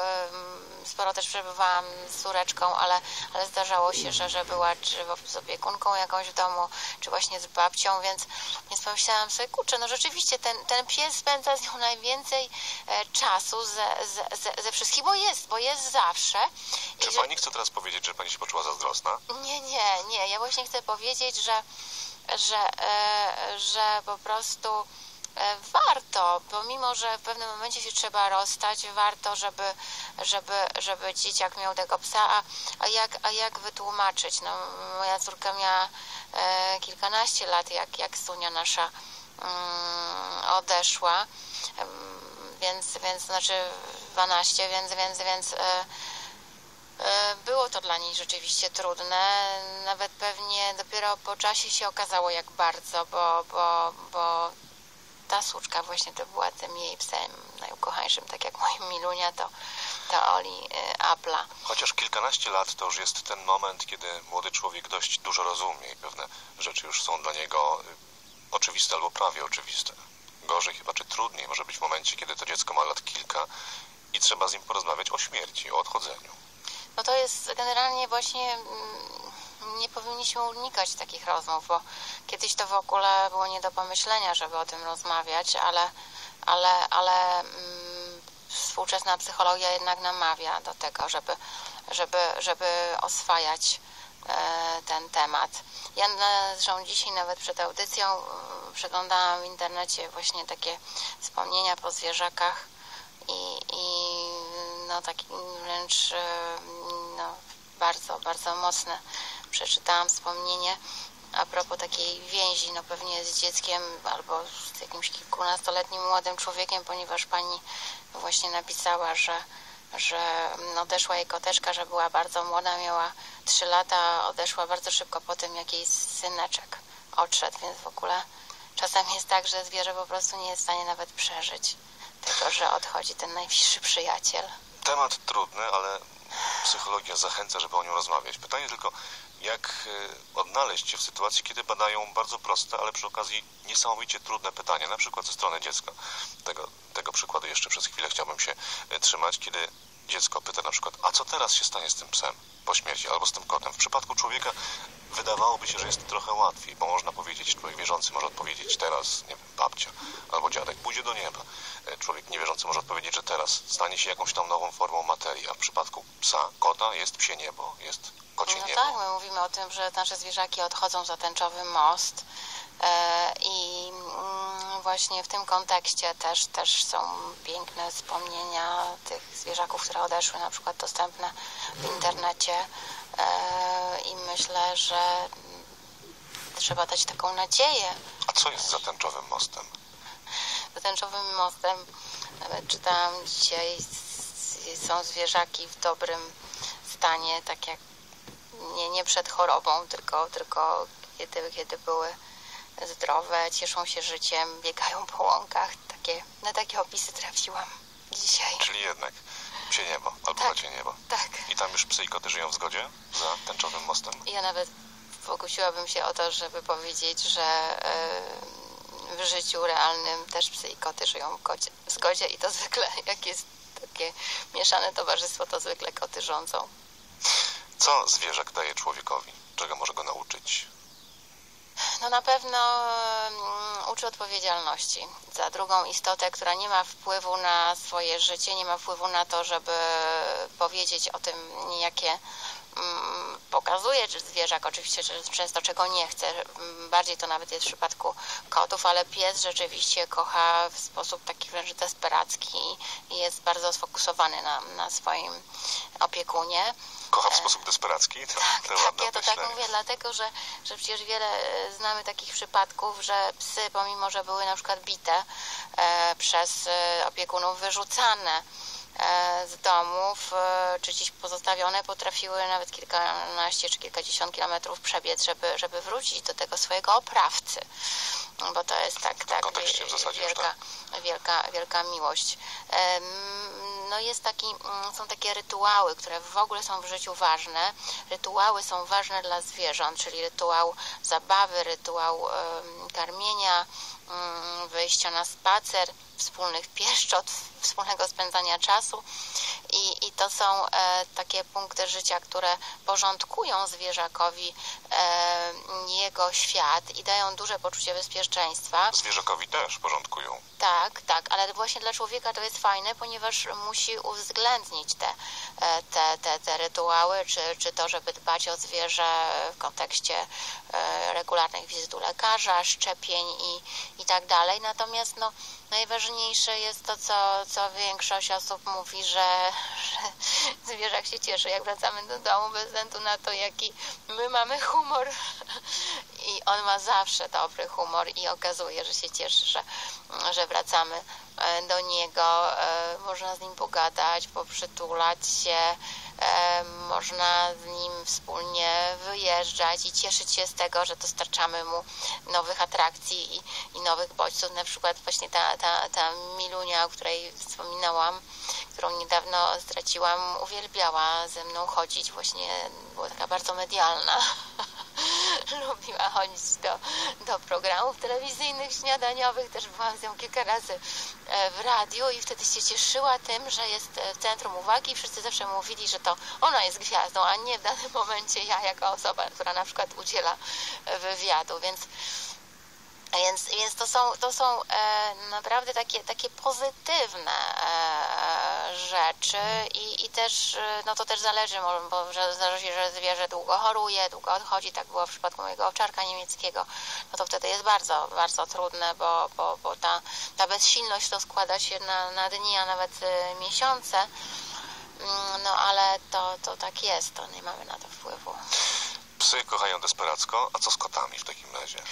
S12: sporo też przebywałam z córeczką, ale, ale zdarzało się, że, że była czy z opiekunką jakąś w domu, czy właśnie z babcią, więc, więc pomyślałam sobie, kurczę, no rzeczywiście ten, ten pies spędza z nią najwięcej e, czasu ze, ze, ze, wszystkich, bo jest, bo jest zawsze.
S13: Czy I pani że... chce teraz powiedzieć, że pani się poczuła zazdrosna?
S12: Nie, nie, nie. Ja właśnie chcę powiedzieć, że, że, e, że po prostu warto, pomimo, że w pewnym momencie się trzeba rozstać, warto, żeby, żeby, żeby dzieciak miał tego psa, a, a, jak, a jak wytłumaczyć? No, moja córka miała e, kilkanaście lat, jak, jak Sunia nasza mm, odeszła, więc, więc znaczy 12, więc, więc, więc e, e, było to dla niej rzeczywiście trudne. Nawet pewnie dopiero po czasie się okazało, jak bardzo, bo, bo, bo ta suczka właśnie to była tym jej psem najukochańszym, tak jak moim Milunia, to, to Oli y, Apla.
S13: Chociaż kilkanaście lat to już jest ten moment, kiedy młody człowiek dość dużo rozumie i pewne rzeczy już są dla niego y, oczywiste albo prawie oczywiste. Gorzej chyba, czy trudniej może być w momencie, kiedy to dziecko ma lat kilka i trzeba z nim porozmawiać o śmierci, o odchodzeniu.
S12: No to jest generalnie właśnie mm, nie powinniśmy unikać takich rozmów, bo kiedyś to w ogóle było nie do pomyślenia, żeby o tym rozmawiać, ale, ale, ale mm, współczesna psychologia jednak namawia do tego, żeby, żeby, żeby oswajać e, ten temat. Ja zresztą dzisiaj nawet przed audycją e, przeglądałam w internecie właśnie takie wspomnienia po zwierzakach i, i no taki wręcz e, no, bardzo, bardzo mocne przeczytałam wspomnienie a propos takiej więzi, no pewnie z dzieckiem albo z jakimś kilkunastoletnim młodym człowiekiem, ponieważ pani właśnie napisała, że, że odeszła jej koteczka, że była bardzo młoda, miała 3 lata, odeszła bardzo szybko po tym, jak jej syneczek odszedł, więc w ogóle czasem jest tak, że zwierzę po prostu nie jest w stanie nawet przeżyć tego, że odchodzi ten najbliższy przyjaciel.
S13: Temat trudny, ale psychologia zachęca, żeby o nim rozmawiać. Pytanie tylko, jak e, odnaleźć się w sytuacji, kiedy badają bardzo proste, ale przy okazji niesamowicie trudne pytania, na przykład ze strony dziecka. Tego, tego przykładu jeszcze przez chwilę chciałbym się e, trzymać, kiedy dziecko pyta na przykład, a co teraz się stanie z tym psem po śmierci albo z tym kotem? W przypadku człowieka wydawałoby się, że jest trochę łatwiej, bo można powiedzieć, człowiek wierzący może odpowiedzieć teraz, nie wiem, babcia albo dziadek pójdzie do nieba. E, człowiek niewierzący może odpowiedzieć, że teraz stanie się jakąś tam nową formą materii, a w przypadku psa, kota jest psie niebo, jest kocie
S12: no
S13: niebo.
S12: tak, my mówimy o tym, że nasze zwierzaki odchodzą za tęczowy most e, i mm, właśnie w tym kontekście też, też są piękne wspomnienia tych zwierzaków, które odeszły, na przykład dostępne w internecie e, i myślę, że trzeba dać taką nadzieję.
S3: A co jest za tęczowym mostem?
S12: Za tęczowym mostem nawet czytałam dzisiaj są zwierzaki w dobrym stanie, tak jak nie, nie przed chorobą, tylko, tylko kiedy, kiedy były zdrowe, cieszą się życiem, biegają po łąkach. Takie, na takie opisy trafiłam dzisiaj.
S3: Czyli jednak psie niebo, albo
S12: tak,
S3: niebo.
S12: Tak.
S3: I tam już psy i koty żyją w zgodzie za tęczowym mostem?
S12: Ja nawet pokusiłabym się o to, żeby powiedzieć, że yy, w życiu realnym też psy i koty żyją w zgodzie i to zwykle, jak jest takie mieszane towarzystwo, to zwykle koty rządzą.
S3: Co zwierzak daje człowiekowi? Czego może go nauczyć?
S12: No na pewno um, uczy odpowiedzialności za drugą istotę, która nie ma wpływu na swoje życie, nie ma wpływu na to, żeby powiedzieć o tym, jakie um, pokazuje czy zwierzak, oczywiście często czego nie chce. Bardziej to nawet jest w przypadku kotów, ale pies rzeczywiście kocha w sposób taki wręcz desperacki i jest bardzo sfokusowany na, na swoim opiekunie.
S3: Kocha w sposób desperacki? To,
S12: tak,
S3: to
S12: tak, ja to tak mówię, dlatego że, że przecież wiele e, znamy takich przypadków, że psy, pomimo że były na przykład bite e, przez e, opiekunów, wyrzucane e, z domów, e, czy gdzieś pozostawione, potrafiły nawet kilkanaście czy kilkadziesiąt kilometrów przebiec, żeby, żeby wrócić do tego swojego oprawcy. Bo to jest tak, tak, wielka,
S3: tak.
S12: wielka, wielka miłość no jest taki, mm, są takie rytuały, które w ogóle są w życiu ważne. Rytuały są ważne dla zwierząt, czyli rytuał zabawy, rytuał karmienia, mm, wyjścia na spacer, wspólnych pieszczot, wspólnego spędzania czasu i, i to są e, takie punkty życia, które porządkują zwierzakowi e, jego świat i dają duże poczucie bezpieczeństwa.
S3: Zwierzakowi też porządkują.
S12: Tak, tak, ale właśnie dla człowieka to jest fajne, ponieważ musi uwzględnić te, e, te, te, te rytuały, czy, czy to, żeby dbać o zwierzę w kontekście e, regularnych wizyt u lekarza, szczepień i, i tak dalej. Natomiast no, najważniejsze jest to, co, co większość osób mówi, że, że zwierzak się cieszy, jak wracamy do domu, bez względu na to, jaki my mamy humor. I on ma zawsze dobry humor i okazuje, że się cieszy, że, że wracamy e, do niego. E, można z nim pogadać, poprzytulać się, E, można z nim wspólnie wyjeżdżać i cieszyć się z tego, że dostarczamy mu nowych atrakcji i, i nowych bodźców. Na przykład właśnie ta, ta, ta Milunia, o której wspominałam, którą niedawno straciłam, uwielbiała ze mną chodzić. Właśnie była taka bardzo medialna. lubiła chodzić do, do programów telewizyjnych, śniadaniowych. Też byłam z nią kilka razy e, w radiu i wtedy się cieszyła tym, że jest w centrum uwagi i wszyscy zawsze mówili, że to ona jest gwiazdą, a nie w danym momencie ja jako osoba, która na przykład udziela wywiadu, więc więc, więc to są, to są e, naprawdę takie, takie pozytywne e, rzeczy i, i też, e, no to też zależy, bo zależy, że zwierzę długo choruje, długo odchodzi, tak było w przypadku mojego owczarka niemieckiego, no to wtedy jest bardzo, bardzo trudne, bo, bo, bo ta, ta bezsilność to składa się na, na dni, a nawet miesiące, mm, no ale to, to tak jest, to nie mamy na to wpływu.
S3: Psy kochają desperacko, a co z kotami w takim razie?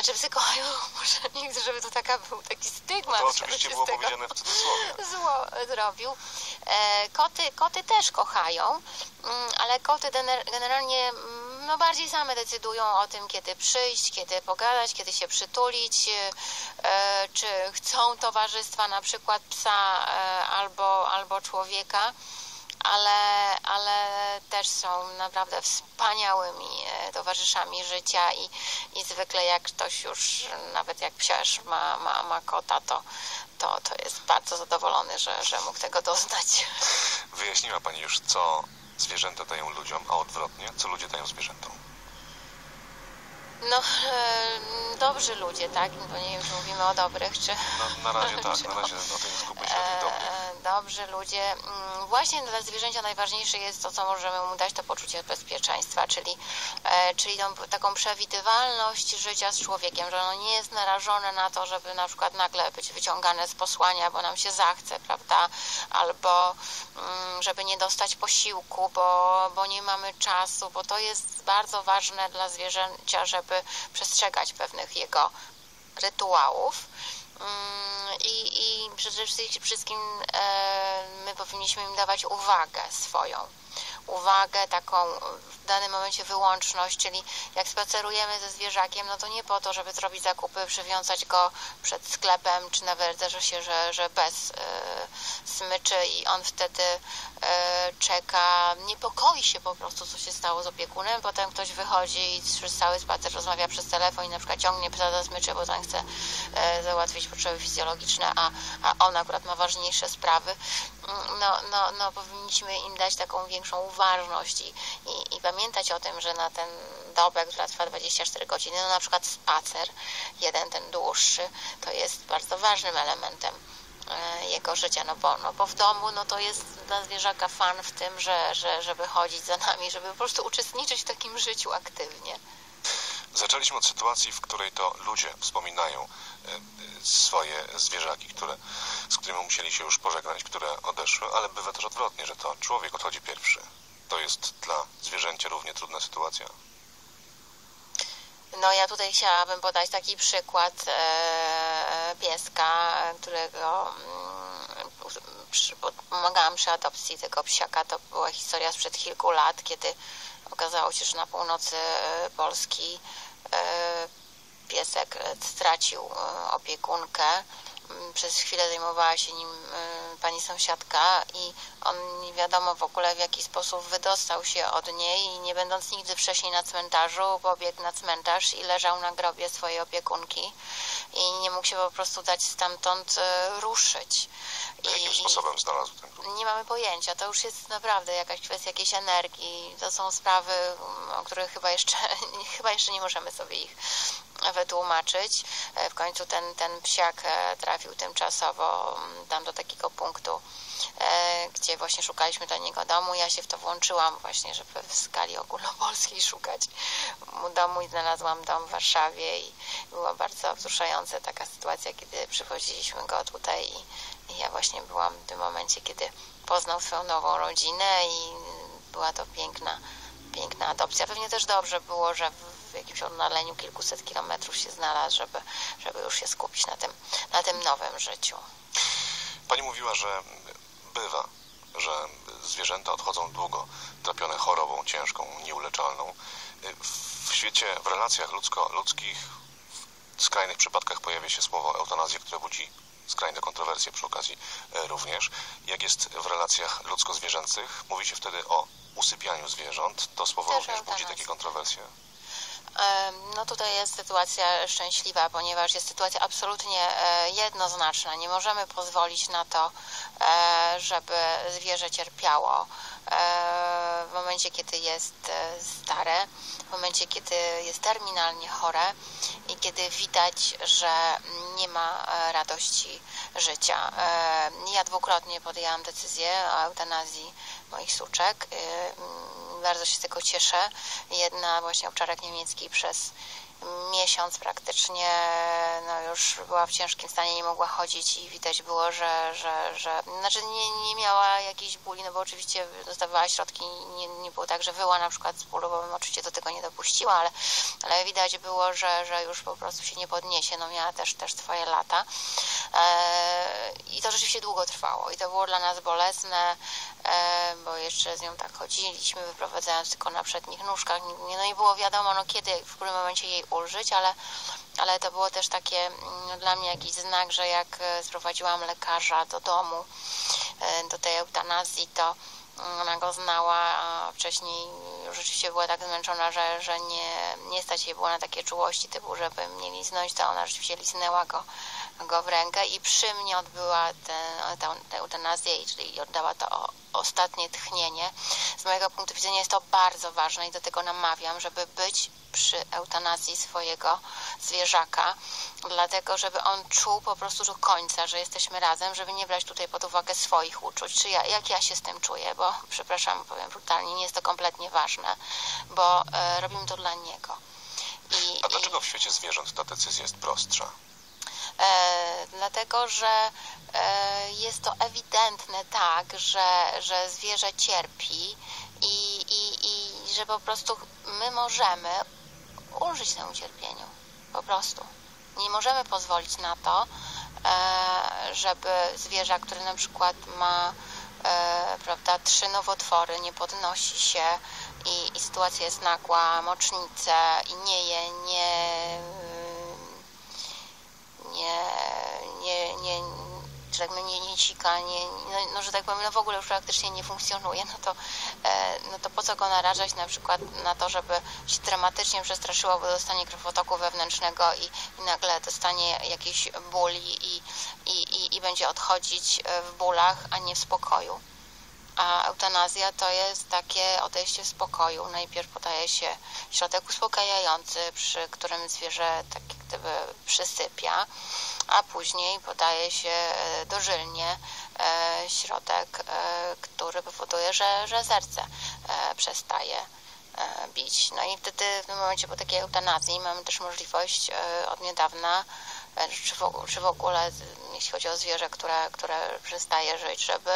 S12: Znaczy psy kochają, może chcę, żeby to taka był taki stygmat.
S3: To oczywiście było powiedziane w cudzysłowie.
S12: Zło zrobił. E, koty, koty też kochają, mm, ale koty generalnie mm, no, bardziej same decydują o tym, kiedy przyjść, kiedy pogadać, kiedy się przytulić, e, czy chcą towarzystwa na przykład psa e, albo, albo człowieka ale, ale też są naprawdę wspaniałymi e, towarzyszami życia i, i zwykle jak ktoś już, nawet jak psiarz ma, ma, ma kota, to, to, to jest bardzo zadowolony, że, że mógł tego doznać.
S3: Wyjaśniła Pani już, co zwierzęta dają ludziom, a odwrotnie, co ludzie dają zwierzętom?
S12: No, e, dobrzy ludzie, tak? Bo nie wiem, czy mówimy o dobrych, czy...
S3: No, na razie tak, na razie o tym skupmy się na dobrych.
S12: E, dobrzy ludzie mm, właśnie dla zwierzęcia najważniejsze jest to, co możemy mu dać, to poczucie bezpieczeństwa, czyli, e, czyli tą, taką przewidywalność życia z człowiekiem, że ono nie jest narażone na to, żeby na przykład nagle być wyciągane z posłania, bo nam się zachce, prawda, albo mm, żeby nie dostać posiłku, bo, bo nie mamy czasu, bo to jest bardzo ważne dla zwierzęcia, żeby przestrzegać pewnych jego rytuałów. Mm, I, i przede wszystkim e, my powinniśmy im dawać uwagę swoją. Uwagę taką w danym momencie wyłączność, czyli jak spacerujemy ze zwierzakiem, no to nie po to, żeby zrobić zakupy, przywiązać go przed sklepem czy na werderze, że, że bez y, smyczy i on wtedy czeka, niepokoi się po prostu, co się stało z opiekunem, potem ktoś wychodzi i przez cały spacer rozmawia przez telefon i na przykład ciągnie psa za smyczy, bo tam chce y, załatwić potrzeby fizjologiczne, a, a on akurat ma ważniejsze sprawy. No, no, no powinniśmy im dać taką większą uważność i, i, i pamiętać o tym, że na ten dobę, która trwa 24 godziny, no na przykład spacer, jeden ten dłuższy, to jest bardzo ważnym elementem e, jego życia, no bo, no bo w domu no to jest dla zwierzaka fan w tym, że, że, żeby chodzić za nami, żeby po prostu uczestniczyć w takim życiu aktywnie.
S13: Zaczęliśmy od sytuacji, w której to ludzie wspominają e, swoje zwierzaki, które, z którymi musieli się już pożegnać, które odeszły, ale bywa też odwrotnie, że to człowiek odchodzi pierwszy. To jest dla zwierzęcia równie trudna sytuacja.
S12: No ja tutaj chciałabym podać taki przykład e, pieska, którego mm, pomagałam przy adopcji tego psiaka. To była historia sprzed kilku lat, kiedy okazało się, że na północy e, Polski e, piesek stracił e, opiekunkę Mm, przez chwilę zajmowała się nim y, pani sąsiadka i on nie wiadomo w ogóle w jaki sposób wydostał się od niej i nie będąc nigdy wcześniej na cmentarzu, pobiegł na cmentarz i leżał na grobie swojej opiekunki i nie mógł się po prostu dać stamtąd y, ruszyć.
S13: Jakim sposobem znalazł ten grób?
S12: Nie mamy pojęcia. To już jest naprawdę jakaś kwestia jakiejś energii. To są sprawy, o których chyba jeszcze, chyba jeszcze nie możemy sobie ich wytłumaczyć. E, w końcu ten, ten psiak e, trafił tymczasowo mm, tam do takiego punktu, e, gdzie właśnie szukaliśmy do niego domu. Ja się w to włączyłam właśnie, żeby w skali ogólnopolskiej szukać mu domu i znalazłam dom w Warszawie i była bardzo wzruszająca taka sytuacja, kiedy przychodziliśmy go tutaj i, i ja właśnie byłam w tym momencie, kiedy poznał swoją nową rodzinę i była to piękna, piękna adopcja. Pewnie też dobrze było, że w jakimś oddaleniu kilkuset kilometrów się znalazł, żeby, żeby już się skupić na tym, na tym nowym życiu.
S13: Pani mówiła, że bywa, że zwierzęta odchodzą długo, trapione chorobą ciężką, nieuleczalną. W świecie, w relacjach ludzko-ludzkich w skrajnych przypadkach pojawia się słowo eutanazja, które budzi skrajne kontrowersje przy okazji e, również. Jak jest w relacjach ludzko-zwierzęcych, mówi się wtedy o usypianiu zwierząt. To słowo Też również budzi takie kontrowersje.
S12: No tutaj jest sytuacja szczęśliwa, ponieważ jest sytuacja absolutnie e, jednoznaczna. Nie możemy pozwolić na to, e, żeby zwierzę cierpiało e, w momencie, kiedy jest stare, w momencie, kiedy jest terminalnie chore i kiedy widać, że nie ma radości życia. Ja dwukrotnie podjęłam decyzję o eutanazji moich suczek bardzo się z tego cieszę. Jedna właśnie owczarek niemiecki przez miesiąc praktycznie no już była w ciężkim stanie, nie mogła chodzić i widać było, że, że, że znaczy nie, nie miała jakiejś bóli, no bo oczywiście dostawała środki, nie, nie było tak, że wyła na przykład z bólu, bo bym oczywiście do tego nie dopuściła, ale, ale widać było, że, że już po prostu się nie podniesie, no miała też, też swoje lata. E, i to rzeczywiście długo trwało i to było dla nas bolesne, e, bo jeszcze z nią tak chodziliśmy, wyprowadzając tylko na przednich nóżkach, no i było wiadomo, no kiedy, w którym momencie jej ulżyć, ale, ale to było też takie mm, dla mnie jakiś znak, że jak e, sprowadziłam lekarza do domu, e, do tej eutanazji, to mm, ona go znała, a wcześniej rzeczywiście była tak zmęczona, że, że nie, nie stać jej było na takie czułości typu, żeby mnie liznąć, to ona rzeczywiście liznęła go go w rękę i przy mnie odbyła tę eutanazję, czyli oddała to ostatnie tchnienie. Z mojego punktu widzenia jest to bardzo ważne i do tego namawiam, żeby być przy eutanazji swojego zwierzaka, dlatego żeby on czuł po prostu do końca, że jesteśmy razem, żeby nie brać tutaj pod uwagę swoich uczuć, czy ja, jak ja się z tym czuję, bo przepraszam, powiem brutalnie, nie jest to kompletnie ważne, bo e, robimy to dla niego.
S13: I, A dlaczego i... w świecie zwierząt ta decyzja jest prostsza?
S12: E, dlatego, że e, jest to ewidentne tak, że, że zwierzę cierpi i, i, i że po prostu my możemy ulżyć temu cierpieniu. Po prostu. Nie możemy pozwolić na to, e, żeby zwierzę, które na przykład ma prawda, trzy nowotwory, nie podnosi się i, i sytuacja jest nagła, mocznice i nie je, nie nie, nie, nie, że tak powiem, nie, nie cika, nie, no, no, że tak powiem, no w ogóle już praktycznie nie funkcjonuje, no to, e, no to po co go narażać na przykład na to, żeby się dramatycznie przestraszyło, bo dostanie krwotoku wewnętrznego i, i nagle dostanie jakiś ból i, i, i, i będzie odchodzić w bólach, a nie w spokoju. A eutanazja to jest takie odejście w spokoju. Najpierw podaje się środek uspokajający, przy którym zwierzę tak gdyby przysypia, a później podaje się e, dożylnie e, środek, e, który powoduje, że, że serce przestaje bić. No i wtedy w momencie po takiej eutanazji mamy też możliwość od niedawna czy w, ogóle, jeśli chodzi o zwierzę, które, które przestaje żyć, żeby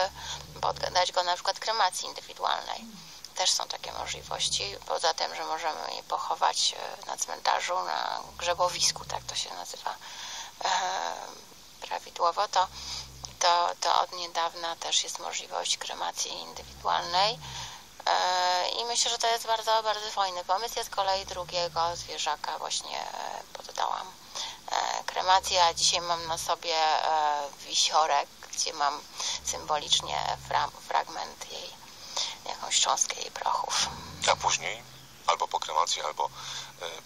S12: poddać go na przykład kremacji indywidualnej. Też są takie możliwości, poza tym, że możemy je pochować e, na cmentarzu, na grzebowisku, tak to się nazywa e, prawidłowo, to, to, to od niedawna też jest możliwość kremacji indywidualnej. E, I myślę, że to jest bardzo, bardzo fajny pomysł. Ja z kolei drugiego zwierzaka właśnie poddałam kremację, a dzisiaj mam na sobie wisiorek, gdzie mam symbolicznie fra fragment jej, jakąś cząstkę jej prochów.
S13: A później, albo po kremacji, albo y,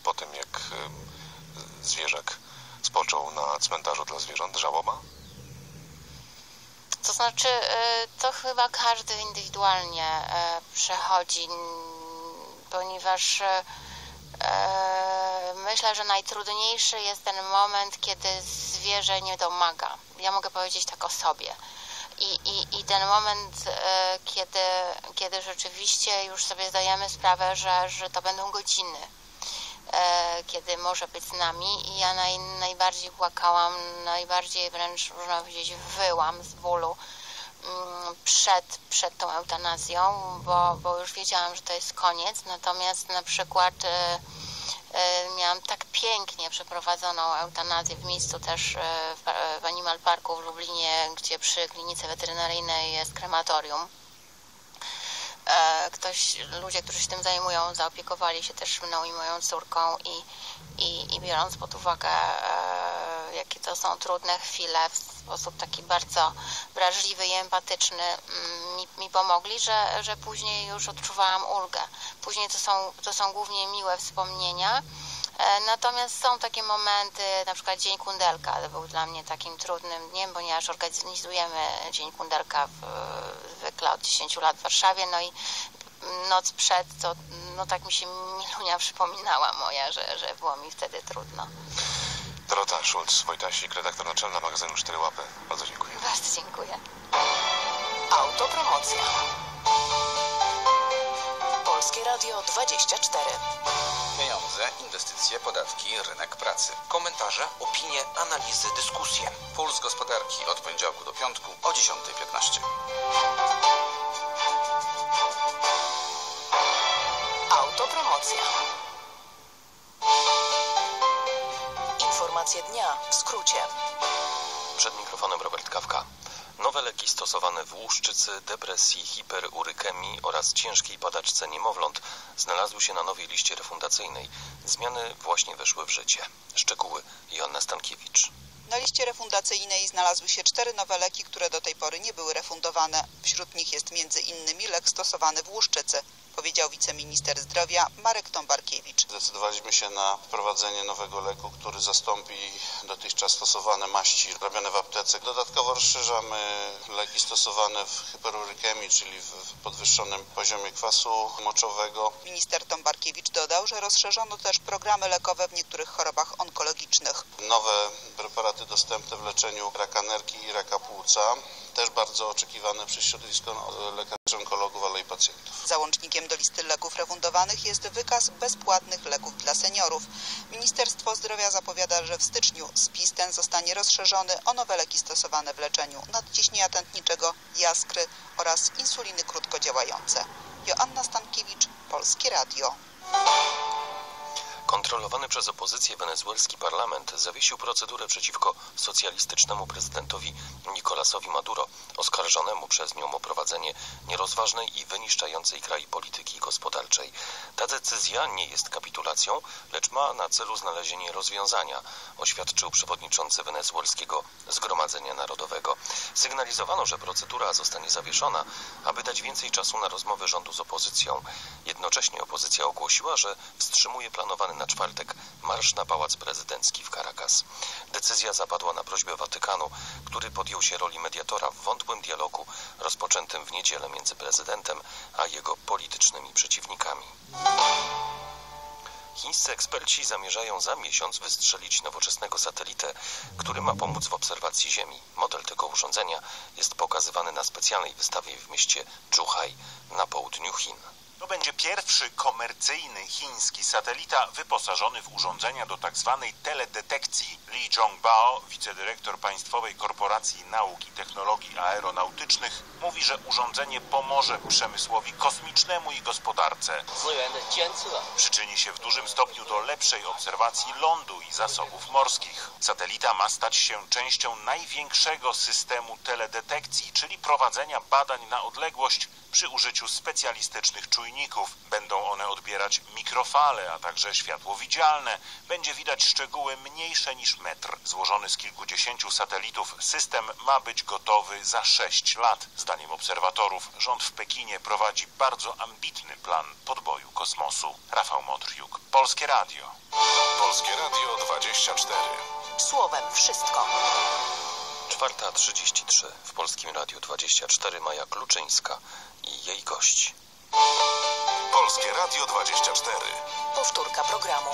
S13: po tym, jak zwierzak spoczął na cmentarzu dla zwierząt, żałoba?
S12: To znaczy, y, to chyba każdy indywidualnie przechodzi, ponieważ myślę, że najtrudniejszy jest ten moment, kiedy zwierzę nie domaga. Ja mogę powiedzieć tak o sobie. I, i, i ten moment, e, kiedy, kiedy rzeczywiście już sobie zdajemy sprawę, że, że to będą godziny, e, kiedy może być z nami i ja naj, najbardziej płakałam, najbardziej wręcz można powiedzieć wyłam z bólu mm, przed, przed tą eutanazją, bo, bo już wiedziałam, że to jest koniec, natomiast na przykład e, miałam tak pięknie przeprowadzoną eutanazję w miejscu też e, w Animal Parku w Lublinie, gdzie przy klinice weterynaryjnej jest krematorium. E, ktoś, ludzie, którzy się tym zajmują, zaopiekowali się też mną i moją córką i, i, i biorąc pod uwagę, jakie to są trudne chwile, w sposób taki bardzo wrażliwy i empatyczny mm, mi, mi pomogli, że, że później już odczuwałam ulgę. Później to są, to są głównie miłe wspomnienia, e, Natomiast są takie momenty, na przykład Dzień Kundelka to był dla mnie takim trudnym dniem, ponieważ organizujemy Dzień Kundelka w, zwykle od 10 lat w Warszawie, no i noc przed to no tak mi się Milunia przypominała moja, że, że było mi wtedy trudno.
S13: Dorota Szulc-Wojtasik, redaktor naczelna magazynu 4 Łapy. Bardzo dziękuję.
S12: Bardzo dziękuję.
S1: Autopromocja. Polskie Radio 24.
S14: Pieniądze, inwestycje, podatki, rynek pracy. Komentarze, opinie, analizy, dyskusje. Puls gospodarki od poniedziałku do piątku o 10.15.
S1: Autopromocja. Informacje dnia w skrócie.
S3: Przed mikrofonem Robert Kawka. Nowe leki stosowane w łuszczycy, depresji, hiperurykemii oraz ciężkiej padaczce niemowląt znalazły się na nowej liście refundacyjnej. Zmiany właśnie weszły w życie. Szczegóły Joanna Stankiewicz.
S15: Na liście refundacyjnej znalazły się cztery nowe leki, które do tej pory nie były refundowane. Wśród nich jest między innymi lek stosowany w Łuszczycy. Powiedział wiceminister zdrowia Marek Tombarkiewicz.
S16: Zdecydowaliśmy się na wprowadzenie nowego leku, który zastąpi dotychczas stosowane maści robione w aptece. Dodatkowo rozszerzamy leki stosowane w hyperurykemii, czyli w podwyższonym poziomie kwasu moczowego.
S15: Minister Tombarkiewicz dodał, że rozszerzono też programy lekowe w niektórych chorobach onkologicznych.
S16: Nowe preparaty dostępne w leczeniu raka nerki i raka płuca, też bardzo oczekiwane przez środowisko lekarzy onkologów, ale i pacjentów.
S15: Załącznikiem do listy leków refundowanych jest wykaz bezpłatnych leków dla seniorów. Ministerstwo Zdrowia zapowiada, że w styczniu spis ten zostanie rozszerzony o nowe leki stosowane w leczeniu nadciśnienia tętniczego, jaskry oraz insuliny krótkodziałające. Joanna Stankiewicz, Polskie Radio.
S3: Kontrolowany przez opozycję wenezuelski parlament zawiesił procedurę przeciwko socjalistycznemu prezydentowi Nicolasowi Maduro, oskarżonemu przez nią o prowadzenie nierozważnej i wyniszczającej kraj polityki gospodarczej. Ta decyzja nie jest kapitulacją, lecz ma na celu znalezienie rozwiązania, oświadczył przewodniczący wenezuelskiego Zgromadzenia Narodowego. Sygnalizowano, że procedura zostanie zawieszona, aby dać więcej czasu na rozmowy rządu z opozycją. Jednocześnie opozycja ogłosiła, że wstrzymuje planowany na czwartek marsz na Pałac Prezydencki w Caracas. Decyzja zapadła na prośbę Watykanu, który podjął się roli mediatora w wątłym dialogu rozpoczętym w niedzielę między prezydentem a jego politycznymi przeciwnikami. Chińscy eksperci zamierzają za miesiąc wystrzelić nowoczesnego satelitę, który ma pomóc w obserwacji Ziemi. Model tego urządzenia jest pokazywany na specjalnej wystawie w mieście Zhuhai na południu Chin.
S17: To będzie pierwszy komercyjny chiński satelita wyposażony w urządzenia do tzw. Tak teledetekcji. Li Zhongbao, wicedyrektor Państwowej Korporacji Nauk i Technologii Aeronautycznych, mówi, że urządzenie pomoże przemysłowi kosmicznemu i gospodarce. Przyczyni się w dużym stopniu do lepszej obserwacji lądu i zasobów morskich. Satelita ma stać się częścią największego systemu teledetekcji, czyli prowadzenia badań na odległość przy użyciu specjalistycznych czujników. Będą one odbierać mikrofale, a także światło widzialne. Będzie widać szczegóły mniejsze niż metr. Złożony z kilkudziesięciu satelitów, system ma być gotowy za 6 lat. Zdaniem obserwatorów, rząd w Pekinie prowadzi bardzo ambitny plan podboju kosmosu. Rafał Modriuk, Polskie Radio.
S13: Polskie Radio 24.
S1: Słowem wszystko.
S3: 4.33 w Polskim Radiu 24 Maja Kluczyńska i jej gość.
S13: Polskie Radio 24.
S1: Powtórka programu.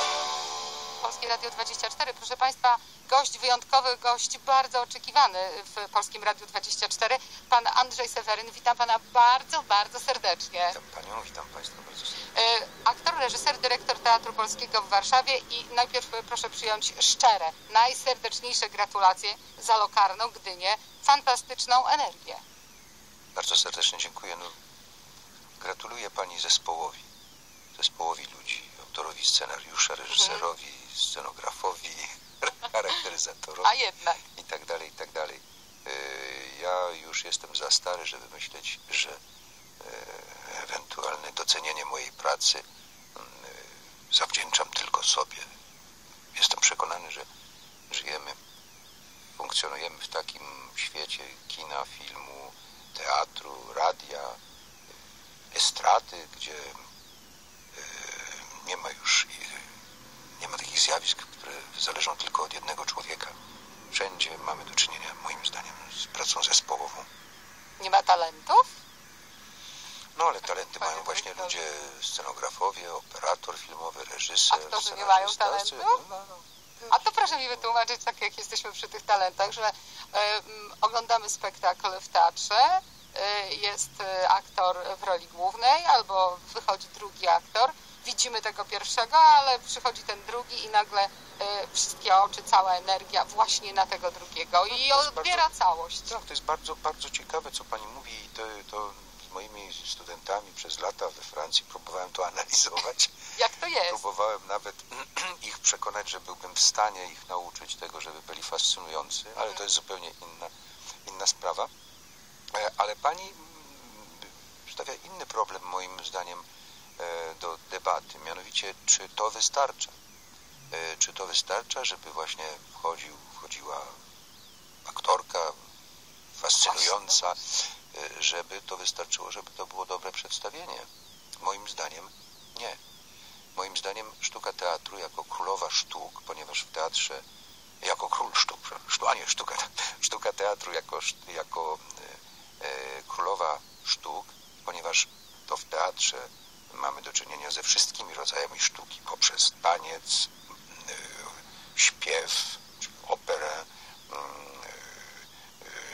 S18: Polskie Radio 24. Proszę Państwa, gość wyjątkowy, gość bardzo oczekiwany w Polskim Radiu 24, pan Andrzej Seweryn. Witam Pana bardzo, bardzo serdecznie.
S19: Witam Panią, witam Państwa bardzo serdecznie.
S18: E, aktor, reżyser, dyrektor Teatru Polskiego w Warszawie i najpierw proszę przyjąć szczere, najserdeczniejsze gratulacje za Lokarną, Gdynię, fantastyczną energię.
S19: Bardzo serdecznie dziękuję. No, gratuluję Pani zespołowi, zespołowi ludzi, autorowi scenariusza, reżyserowi, scenografowi, charakteryzatorowi.
S18: A jednak.
S19: I tak dalej, i tak dalej. E, ja już jestem za stary, żeby myśleć, że e, ewentualne docenienie mojej pracy e, zawdzięczam tylko sobie. Jestem przekonany, że żyjemy, funkcjonujemy w takim świecie kina, filmu, teatru, radia, estrady, gdzie nie ma już nie ma takich zjawisk, które zależą tylko od jednego człowieka. Wszędzie mamy do czynienia, moim zdaniem, z pracą zespołową.
S18: Nie ma talentów?
S19: No ale talenty mają właśnie ludzie, scenografowie, operator filmowy, reżyser,
S18: Aktorzy nie mają talentów?
S19: No, no.
S18: A to proszę mi wytłumaczyć, tak jak jesteśmy przy tych talentach, że y, oglądamy spektakl w teatrze, y, jest y, aktor w roli głównej, albo wychodzi drugi aktor, widzimy tego pierwszego, ale przychodzi ten drugi i nagle y, wszystkie oczy, cała energia właśnie na tego drugiego i odbiera
S19: bardzo,
S18: całość.
S19: Tak, to jest bardzo, bardzo ciekawe, co Pani mówi i to, to z moimi studentami przez lata we Francji próbowałem to analizować.
S18: Jak to jest?
S19: Próbowałem nawet ich przekonać, że byłbym w stanie ich nauczyć tego, żeby byli fascynujący, ale to jest zupełnie inna, inna sprawa. E, Ale Pani stawia inny problem moim zdaniem do debaty, mianowicie czy to wystarcza? E, Czy to wystarcza, żeby właśnie wchodził, wchodziła aktorka fascynująca, e, żeby to wystarczyło, żeby to było dobre przedstawienie? moim zdaniem nie. Moim zdaniem sztuka teatru jako królowa sztuk, ponieważ w teatrze jako król sztuk, sztu, a nie sztuka, sztuka teatru jako, jako e, e, królowa sztuk, ponieważ to w teatrze mamy do czynienia ze wszystkimi rodzajami sztuki, poprzez taniec, e, śpiew, operę, mm,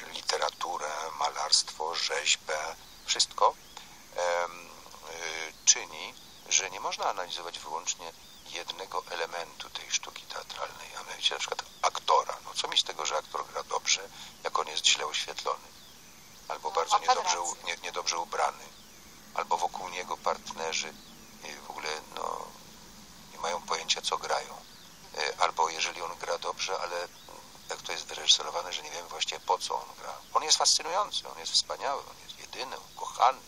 S19: e, literaturę, malarstwo, rzeźbę, wszystko czyni, że nie można analizować wyłącznie jednego elementu tej sztuki teatralnej, a mianowicie na przykład aktora. No co mi z tego, że aktor gra dobrze, jak on jest źle oświetlony, albo
S18: No,
S19: bardzo niedobrze, nie, niedobrze ubrany, albo wokół niego partnerzy w ogóle no, nie mają pojęcia, co grają. E, albo jeżeli on gra dobrze, ale tak to jest wyreżyserowane, że nie wiemy właściwie po co on gra. On jest fascynujący, on jest wspaniały, on jest jedyny, ukochany.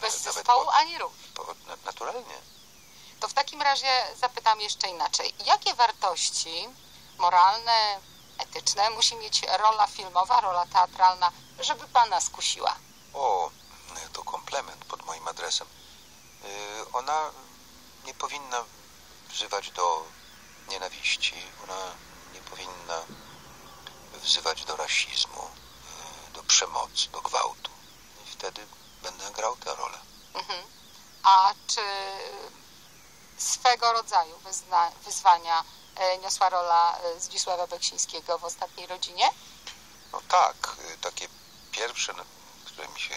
S18: Bez
S19: Nawet
S18: zespołu
S19: po-
S18: ani ruch.
S19: po- na- Naturalnie.
S18: To w takim razie zapytam jeszcze inaczej. Jakie wartości moralne, etyczne musi mieć rola filmowa, rola teatralna, żeby Pana skusiła?
S19: O, to komplement pod moim adresem. Y, Ona nie powinna wzywać do nienawiści, ona nie powinna wzywać do rasizmu, y, do przemocy, do gwałtu. I wtedy będę grał tę rolę.
S18: Mhm. A czy swego rodzaju wyzna, wyzwania e, niosła rola e, Zdzisława Beksińskiego w ostatniej rodzinie?
S19: No tak, y, takie pierwsze, które mi się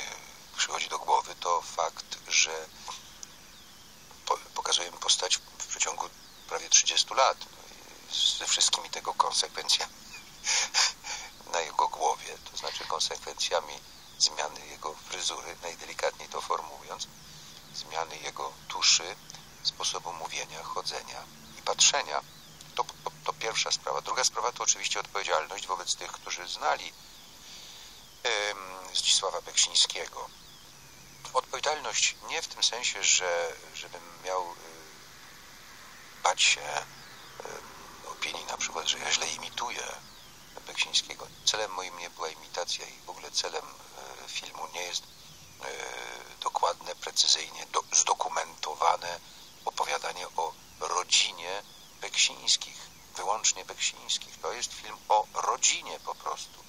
S19: przychodzi do głowy, to fakt, że po, pokazujemy postać w przeciągu prawie 30 lat ze wszystkimi tego konsekwencjami na jego głowie, to znaczy konsekwencjami zmiany jego fryzury, najdelikatniej to formułując, zmiany jego tuszy, sposobu mówienia, chodzenia i patrzenia. To, to, to pierwsza sprawa. Druga sprawa to oczywiście odpowiedzialność wobec tych, którzy znali em, Zdzisława Beksińskiego. Odpowiedzialność nie w tym sensie, że żebym miał y, bać się em, opinii na przykład, że ja źle imituję Beksińskiego. Celem moim nie była imitacja i w ogóle celem e, filmu nie jest dokładne, precyzyjnie do, zdokumentowane opowiadanie o rodzinie Beksińskich, wyłącznie Beksińskich. To jest film o rodzinie po prostu.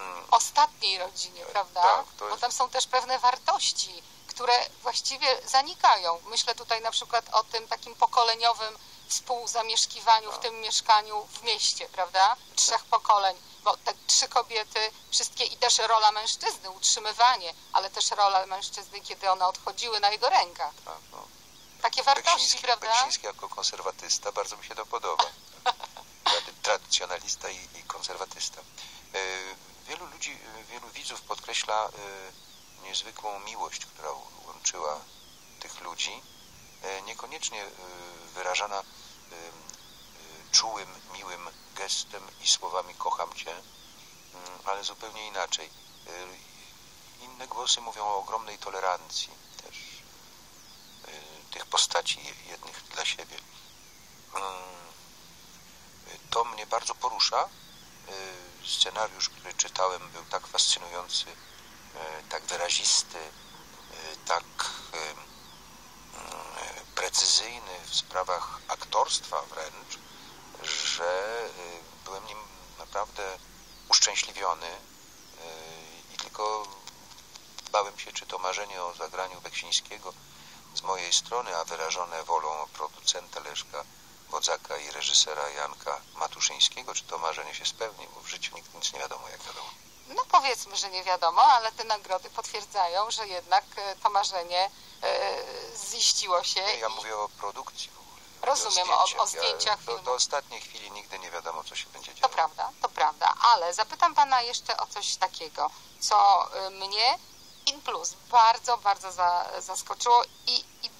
S19: Mm,
S18: Ostatniej rodzinie, prawda?
S19: tak, to
S18: Bo
S19: jest-
S18: tam są też pewne wartości, które właściwie zanikają. Myślę tutaj na przykład o tym takim pokoleniowym współzamieszkiwaniu w tym mieszkaniu w mieście, prawda? Trzech pokoleń, bo te trzy kobiety, wszystkie i też rola mężczyzny, utrzymywanie, ale też rola mężczyzny, kiedy one odchodziły na jego rękach.
S19: Tak, no.
S18: Takie wartości,
S19: Beksiński,
S18: prawda?
S19: Beksiński jako konserwatysta bardzo mi się to podoba. Trady- Tradycjonalista i, i konserwatysta. E, Wielu ludzi, e, wielu widzów podkreśla e, niezwykłą miłość, która łączyła tych ludzi, e, niekoniecznie wyrażana czułym, miłym gestem i słowami kocham cię, mm, ale zupełnie inaczej. Inne głosy mówią o ogromnej tolerancji też tych postaci jednych dla siebie. Mm, To mnie bardzo porusza. Scenariusz, który czytałem, był tak fascynujący, y, tak wyrazisty, y, tak y, precyzyjny w sprawach aktorstwa wręcz, że byłem nim naprawdę uszczęśliwiony i tylko bałem się, czy to marzenie o zagraniu Beksińskiego z mojej strony, a wyrażone wolą producenta Leszka Wodzaka i reżysera Janka Matuszyńskiego, czy to marzenie się spełni, bo w życiu nigdy nic nie wiadomo, jak wiadomo.
S18: No powiedzmy, że nie wiadomo, ale te nagrody potwierdzają, że jednak e, to marzenie e, ziściło się.
S19: Ja
S18: i-
S19: mówię o produkcji w ogóle.
S18: Rozumiem, o, o
S19: Ja-
S18: zdjęciach
S19: do, do ostatniej chwili nigdy nie wiadomo, co się będzie
S18: To
S19: działo.
S18: prawda, to prawda, ale zapytam Pana jeszcze o coś takiego, co y, mnie in plus bardzo, bardzo za, zaskoczyło i, i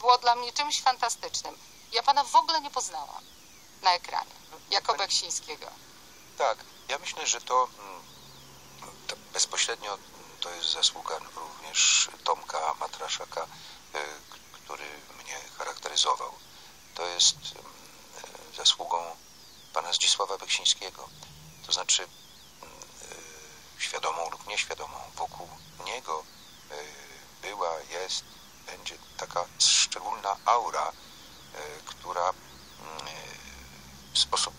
S18: było dla mnie czymś fantastycznym. Ja Pana w ogóle nie poznałam na ekranie, jako Beksińskiego.
S19: Tak, ja myślę, że to, mm, to bezpośrednio to jest zasługa również Tomka Matraszaka, y, który mnie charakteryzował. To jest mm, zasługą pana Zdzisława Beksińskiego. To znaczy y, świadomą lub nieświadomą wokół niego y, była, jest będzie taka szczególna aura, która w sposób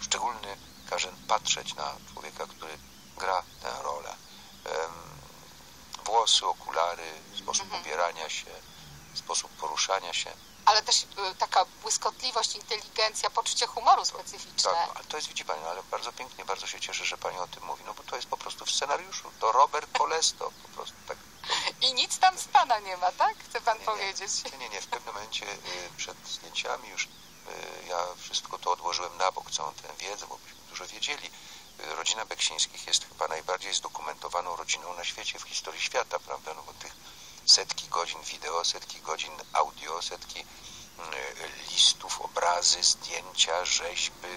S19: szczególny każe patrzeć na człowieka, który gra tę rolę. Włosy, okulary, sposób
S18: Mhm.
S19: ubierania się, sposób poruszania się.
S18: Ale też y, taka błyskotliwość, inteligencja, poczucie humoru specyficzne.
S19: Tak, ale to jest, widzi Pani, ale bardzo pięknie, bardzo się cieszę, że Pani o tym mówi, no bo to jest po prostu w scenariuszu. To Robert Polesto po prostu.
S18: I nic tam z Pana nie ma, tak? Chce Pan powiedzieć.
S19: Nie, nie, nie, w pewnym momencie y, przed zdjęciami już y, ja wszystko to odłożyłem na bok, całą tę wiedzę, bo byśmy dużo wiedzieli. Y, Rodzina Beksińskich jest chyba najbardziej zdokumentowaną rodziną na świecie w historii świata, prawda? No bo tych setki godzin wideo, setki godzin audio, setki listów, obrazy, zdjęcia, rzeźby,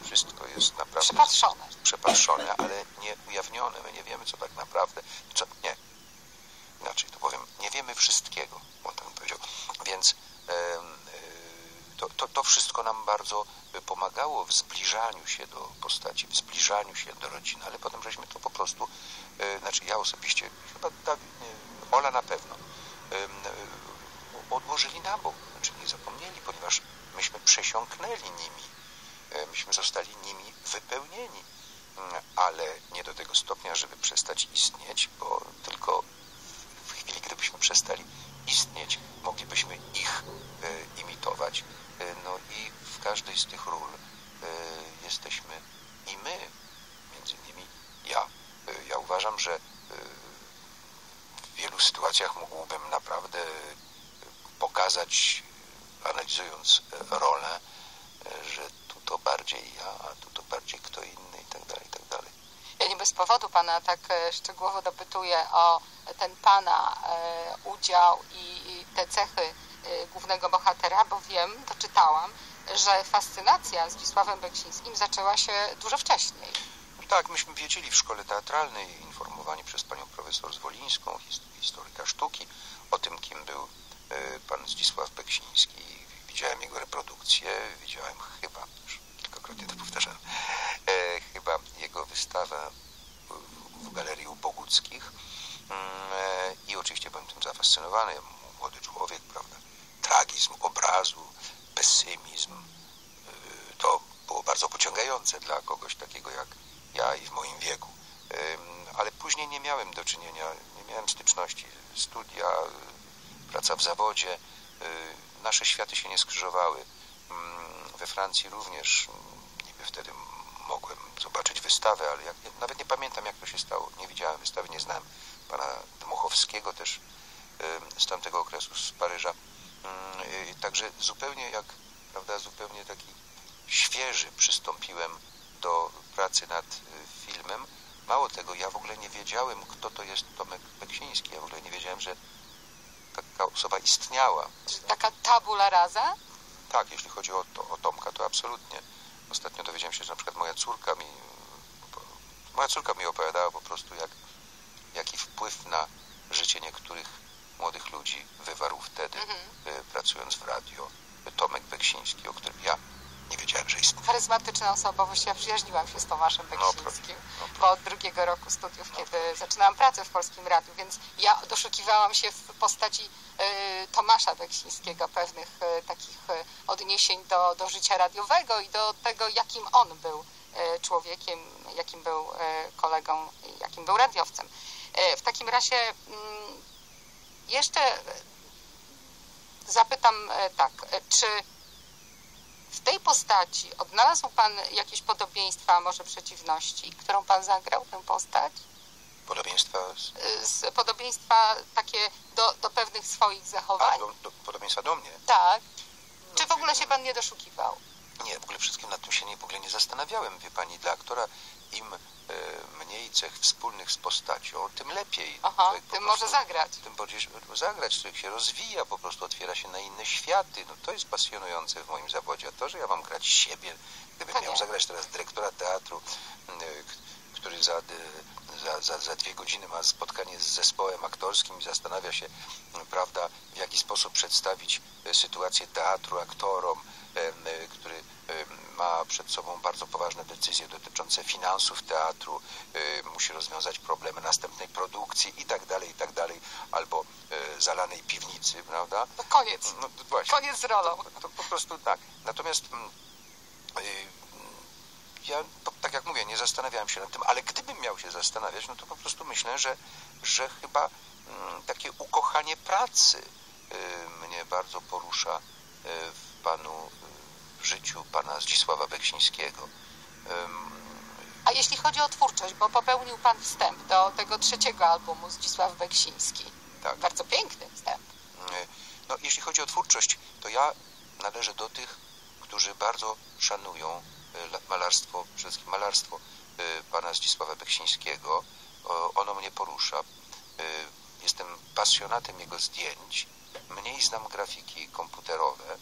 S19: no, wszystko jest naprawdę
S18: Przepatrzone.
S19: przepatrzone, ale nie ujawnione. My nie wiemy, co tak naprawdę, co, nie, inaczej to powiem, nie wiemy wszystkiego, on tak powiedział. Więc y, to, to, to wszystko nam bardzo pomagało w zbliżaniu się do postaci, w zbliżaniu się do rodziny, ale potem żeśmy to po prostu, y, znaczy ja osobiście, chyba Ola na pewno, y, odłożyli na bok, znaczy nie zapomnieli, ponieważ myśmy przesiąknęli nimi, e, myśmy zostali nimi wypełnieni, Mm, ale nie do tego stopnia, żeby przestać istnieć, bo tylko przestali istnieć, moglibyśmy ich e, imitować. E, no i w każdej z tych ról e, jesteśmy i my, między innymi ja. Ja uważam, że w wielu sytuacjach mógłbym naprawdę pokazać, analizując rolę, że tu to bardziej ja, a tu to bardziej kto inny i tak tak.
S18: Ja nie bez powodu Pana tak szczegółowo dopytuję o ten Pana e, udział i, te cechy e, głównego bohatera, bo wiem, doczytałam, że fascynacja Zdzisławem Beksińskim zaczęła się dużo wcześniej.
S19: Tak, myśmy wiedzieli w szkole teatralnej, informowani przez panią profesor Zwolińską, his- historyka sztuki, o tym, kim był e, pan Zdzisław Beksiński. Widziałem jego reprodukcję, widziałem chyba, już kilkakrotnie to powtarzałem, e, chyba jego wystawę w, Galerii Uboguckich e, i oczywiście byłem tym zafascynowany. Młody człowiek, prawda, tragizm obrazu, pesymizm, y, to było bardzo pociągające dla kogoś takiego jak ja i w moim wieku. Ym, Ale później nie miałem do czynienia, nie miałem styczności. Studia, praca w zawodzie, nasze światy się nie skrzyżowały. Ym, We Francji również mm, niby wtedy mogłem zobaczyć wystawę, ale jak, nawet nie pamiętam jak to się stało. Nie widziałem wystawy, nie znałem pana Dmuchowskiego też z tamtego okresu z Paryża. Y, Także zupełnie jak, prawda, zupełnie taki świeży przystąpiłem do pracy nad y, filmem. Mało tego, ja w ogóle nie wiedziałem, kto to jest Tomek Beksiński. Ja w ogóle nie wiedziałem, że taka osoba istniała.
S18: Taka tabula rasa?
S19: Tak, jeśli chodzi o, to, o Tomka, to absolutnie. Ostatnio dowiedziałem się, że na przykład moja córka mi moja córka mi opowiadała po prostu, jak, jaki wpływ na życie niektórych młodych ludzi wywarł wtedy,
S18: Mhm.
S19: y, pracując w radio, Tomek Beksiński, o którym ja nie wiedziałem, że istnieje.
S18: Charyzmatyczna osobowość. Ja przyjaźniłam się z Tomaszem
S19: No,
S18: Beksińskim po drugiego roku studiów, kiedy zaczynałam pracę w Polskim Radiu, więc ja doszukiwałam się w postaci e, Tomasza Beksińskiego pewnych e, takich e, odniesień do, do życia radiowego i do tego, jakim on był e, człowiekiem, jakim był e, kolegą, jakim był radiowcem. E, w takim razie mm, jeszcze zapytam e, tak, e, czy w tej postaci odnalazł Pan jakieś podobieństwa, a może przeciwności, którą Pan zagrał, tę postać?
S19: Podobieństwa z,
S18: podobieństwa takie do, do pewnych swoich
S19: a,
S18: zachowań.
S19: do, do, podobieństwa do mnie.
S18: Tak. Czy w ogóle się Pan nie doszukiwał?
S19: Nie, w ogóle wszystkim nad tym się nie, w ogóle nie zastanawiałem, wie pani, dla aktora im e, mniej cech wspólnych z postacią, tym lepiej.
S18: Aha,
S19: po
S18: tym może
S19: prostu-
S18: zagrać.
S19: Tym bardziej zagrać, człowiek się rozwija, po prostu otwiera się na inne światy. No to jest pasjonujące w moim zawodzie. A to, że ja mam grać siebie, gdybym miał
S18: nie.
S19: zagrać teraz dyrektora teatru, e, który za, za, za, za dwie godziny ma spotkanie z zespołem aktorskim i zastanawia się, prawda, w jaki sposób przedstawić e, sytuację teatru aktorom, który ma przed sobą bardzo poważne decyzje dotyczące finansów teatru, musi rozwiązać problemy następnej produkcji i tak dalej, i tak dalej, albo zalanej piwnicy, prawda?
S18: No koniec.
S19: No, właśnie.
S18: Koniec z rolą.
S19: To, to po prostu tak. Natomiast ja, tak jak mówię, nie zastanawiałem się nad tym, ale gdybym miał się zastanawiać, no to po prostu myślę, że, że chyba mm, takie ukochanie pracy y, mnie bardzo porusza y, w panu, y, w życiu pana Zdzisława Beksińskiego.
S18: A jeśli chodzi o twórczość, bo popełnił pan wstęp do tego trzeciego albumu Zdzisław Beksiński.
S19: Tak.
S18: Bardzo piękny wstęp.
S19: No, jeśli chodzi o twórczość, to ja należę do tych, którzy bardzo szanują malarstwo, przede wszystkim malarstwo pana Zdzisława Beksińskiego. Ono mnie porusza. Jestem pasjonatem jego zdjęć. Mniej znam grafiki komputerowe,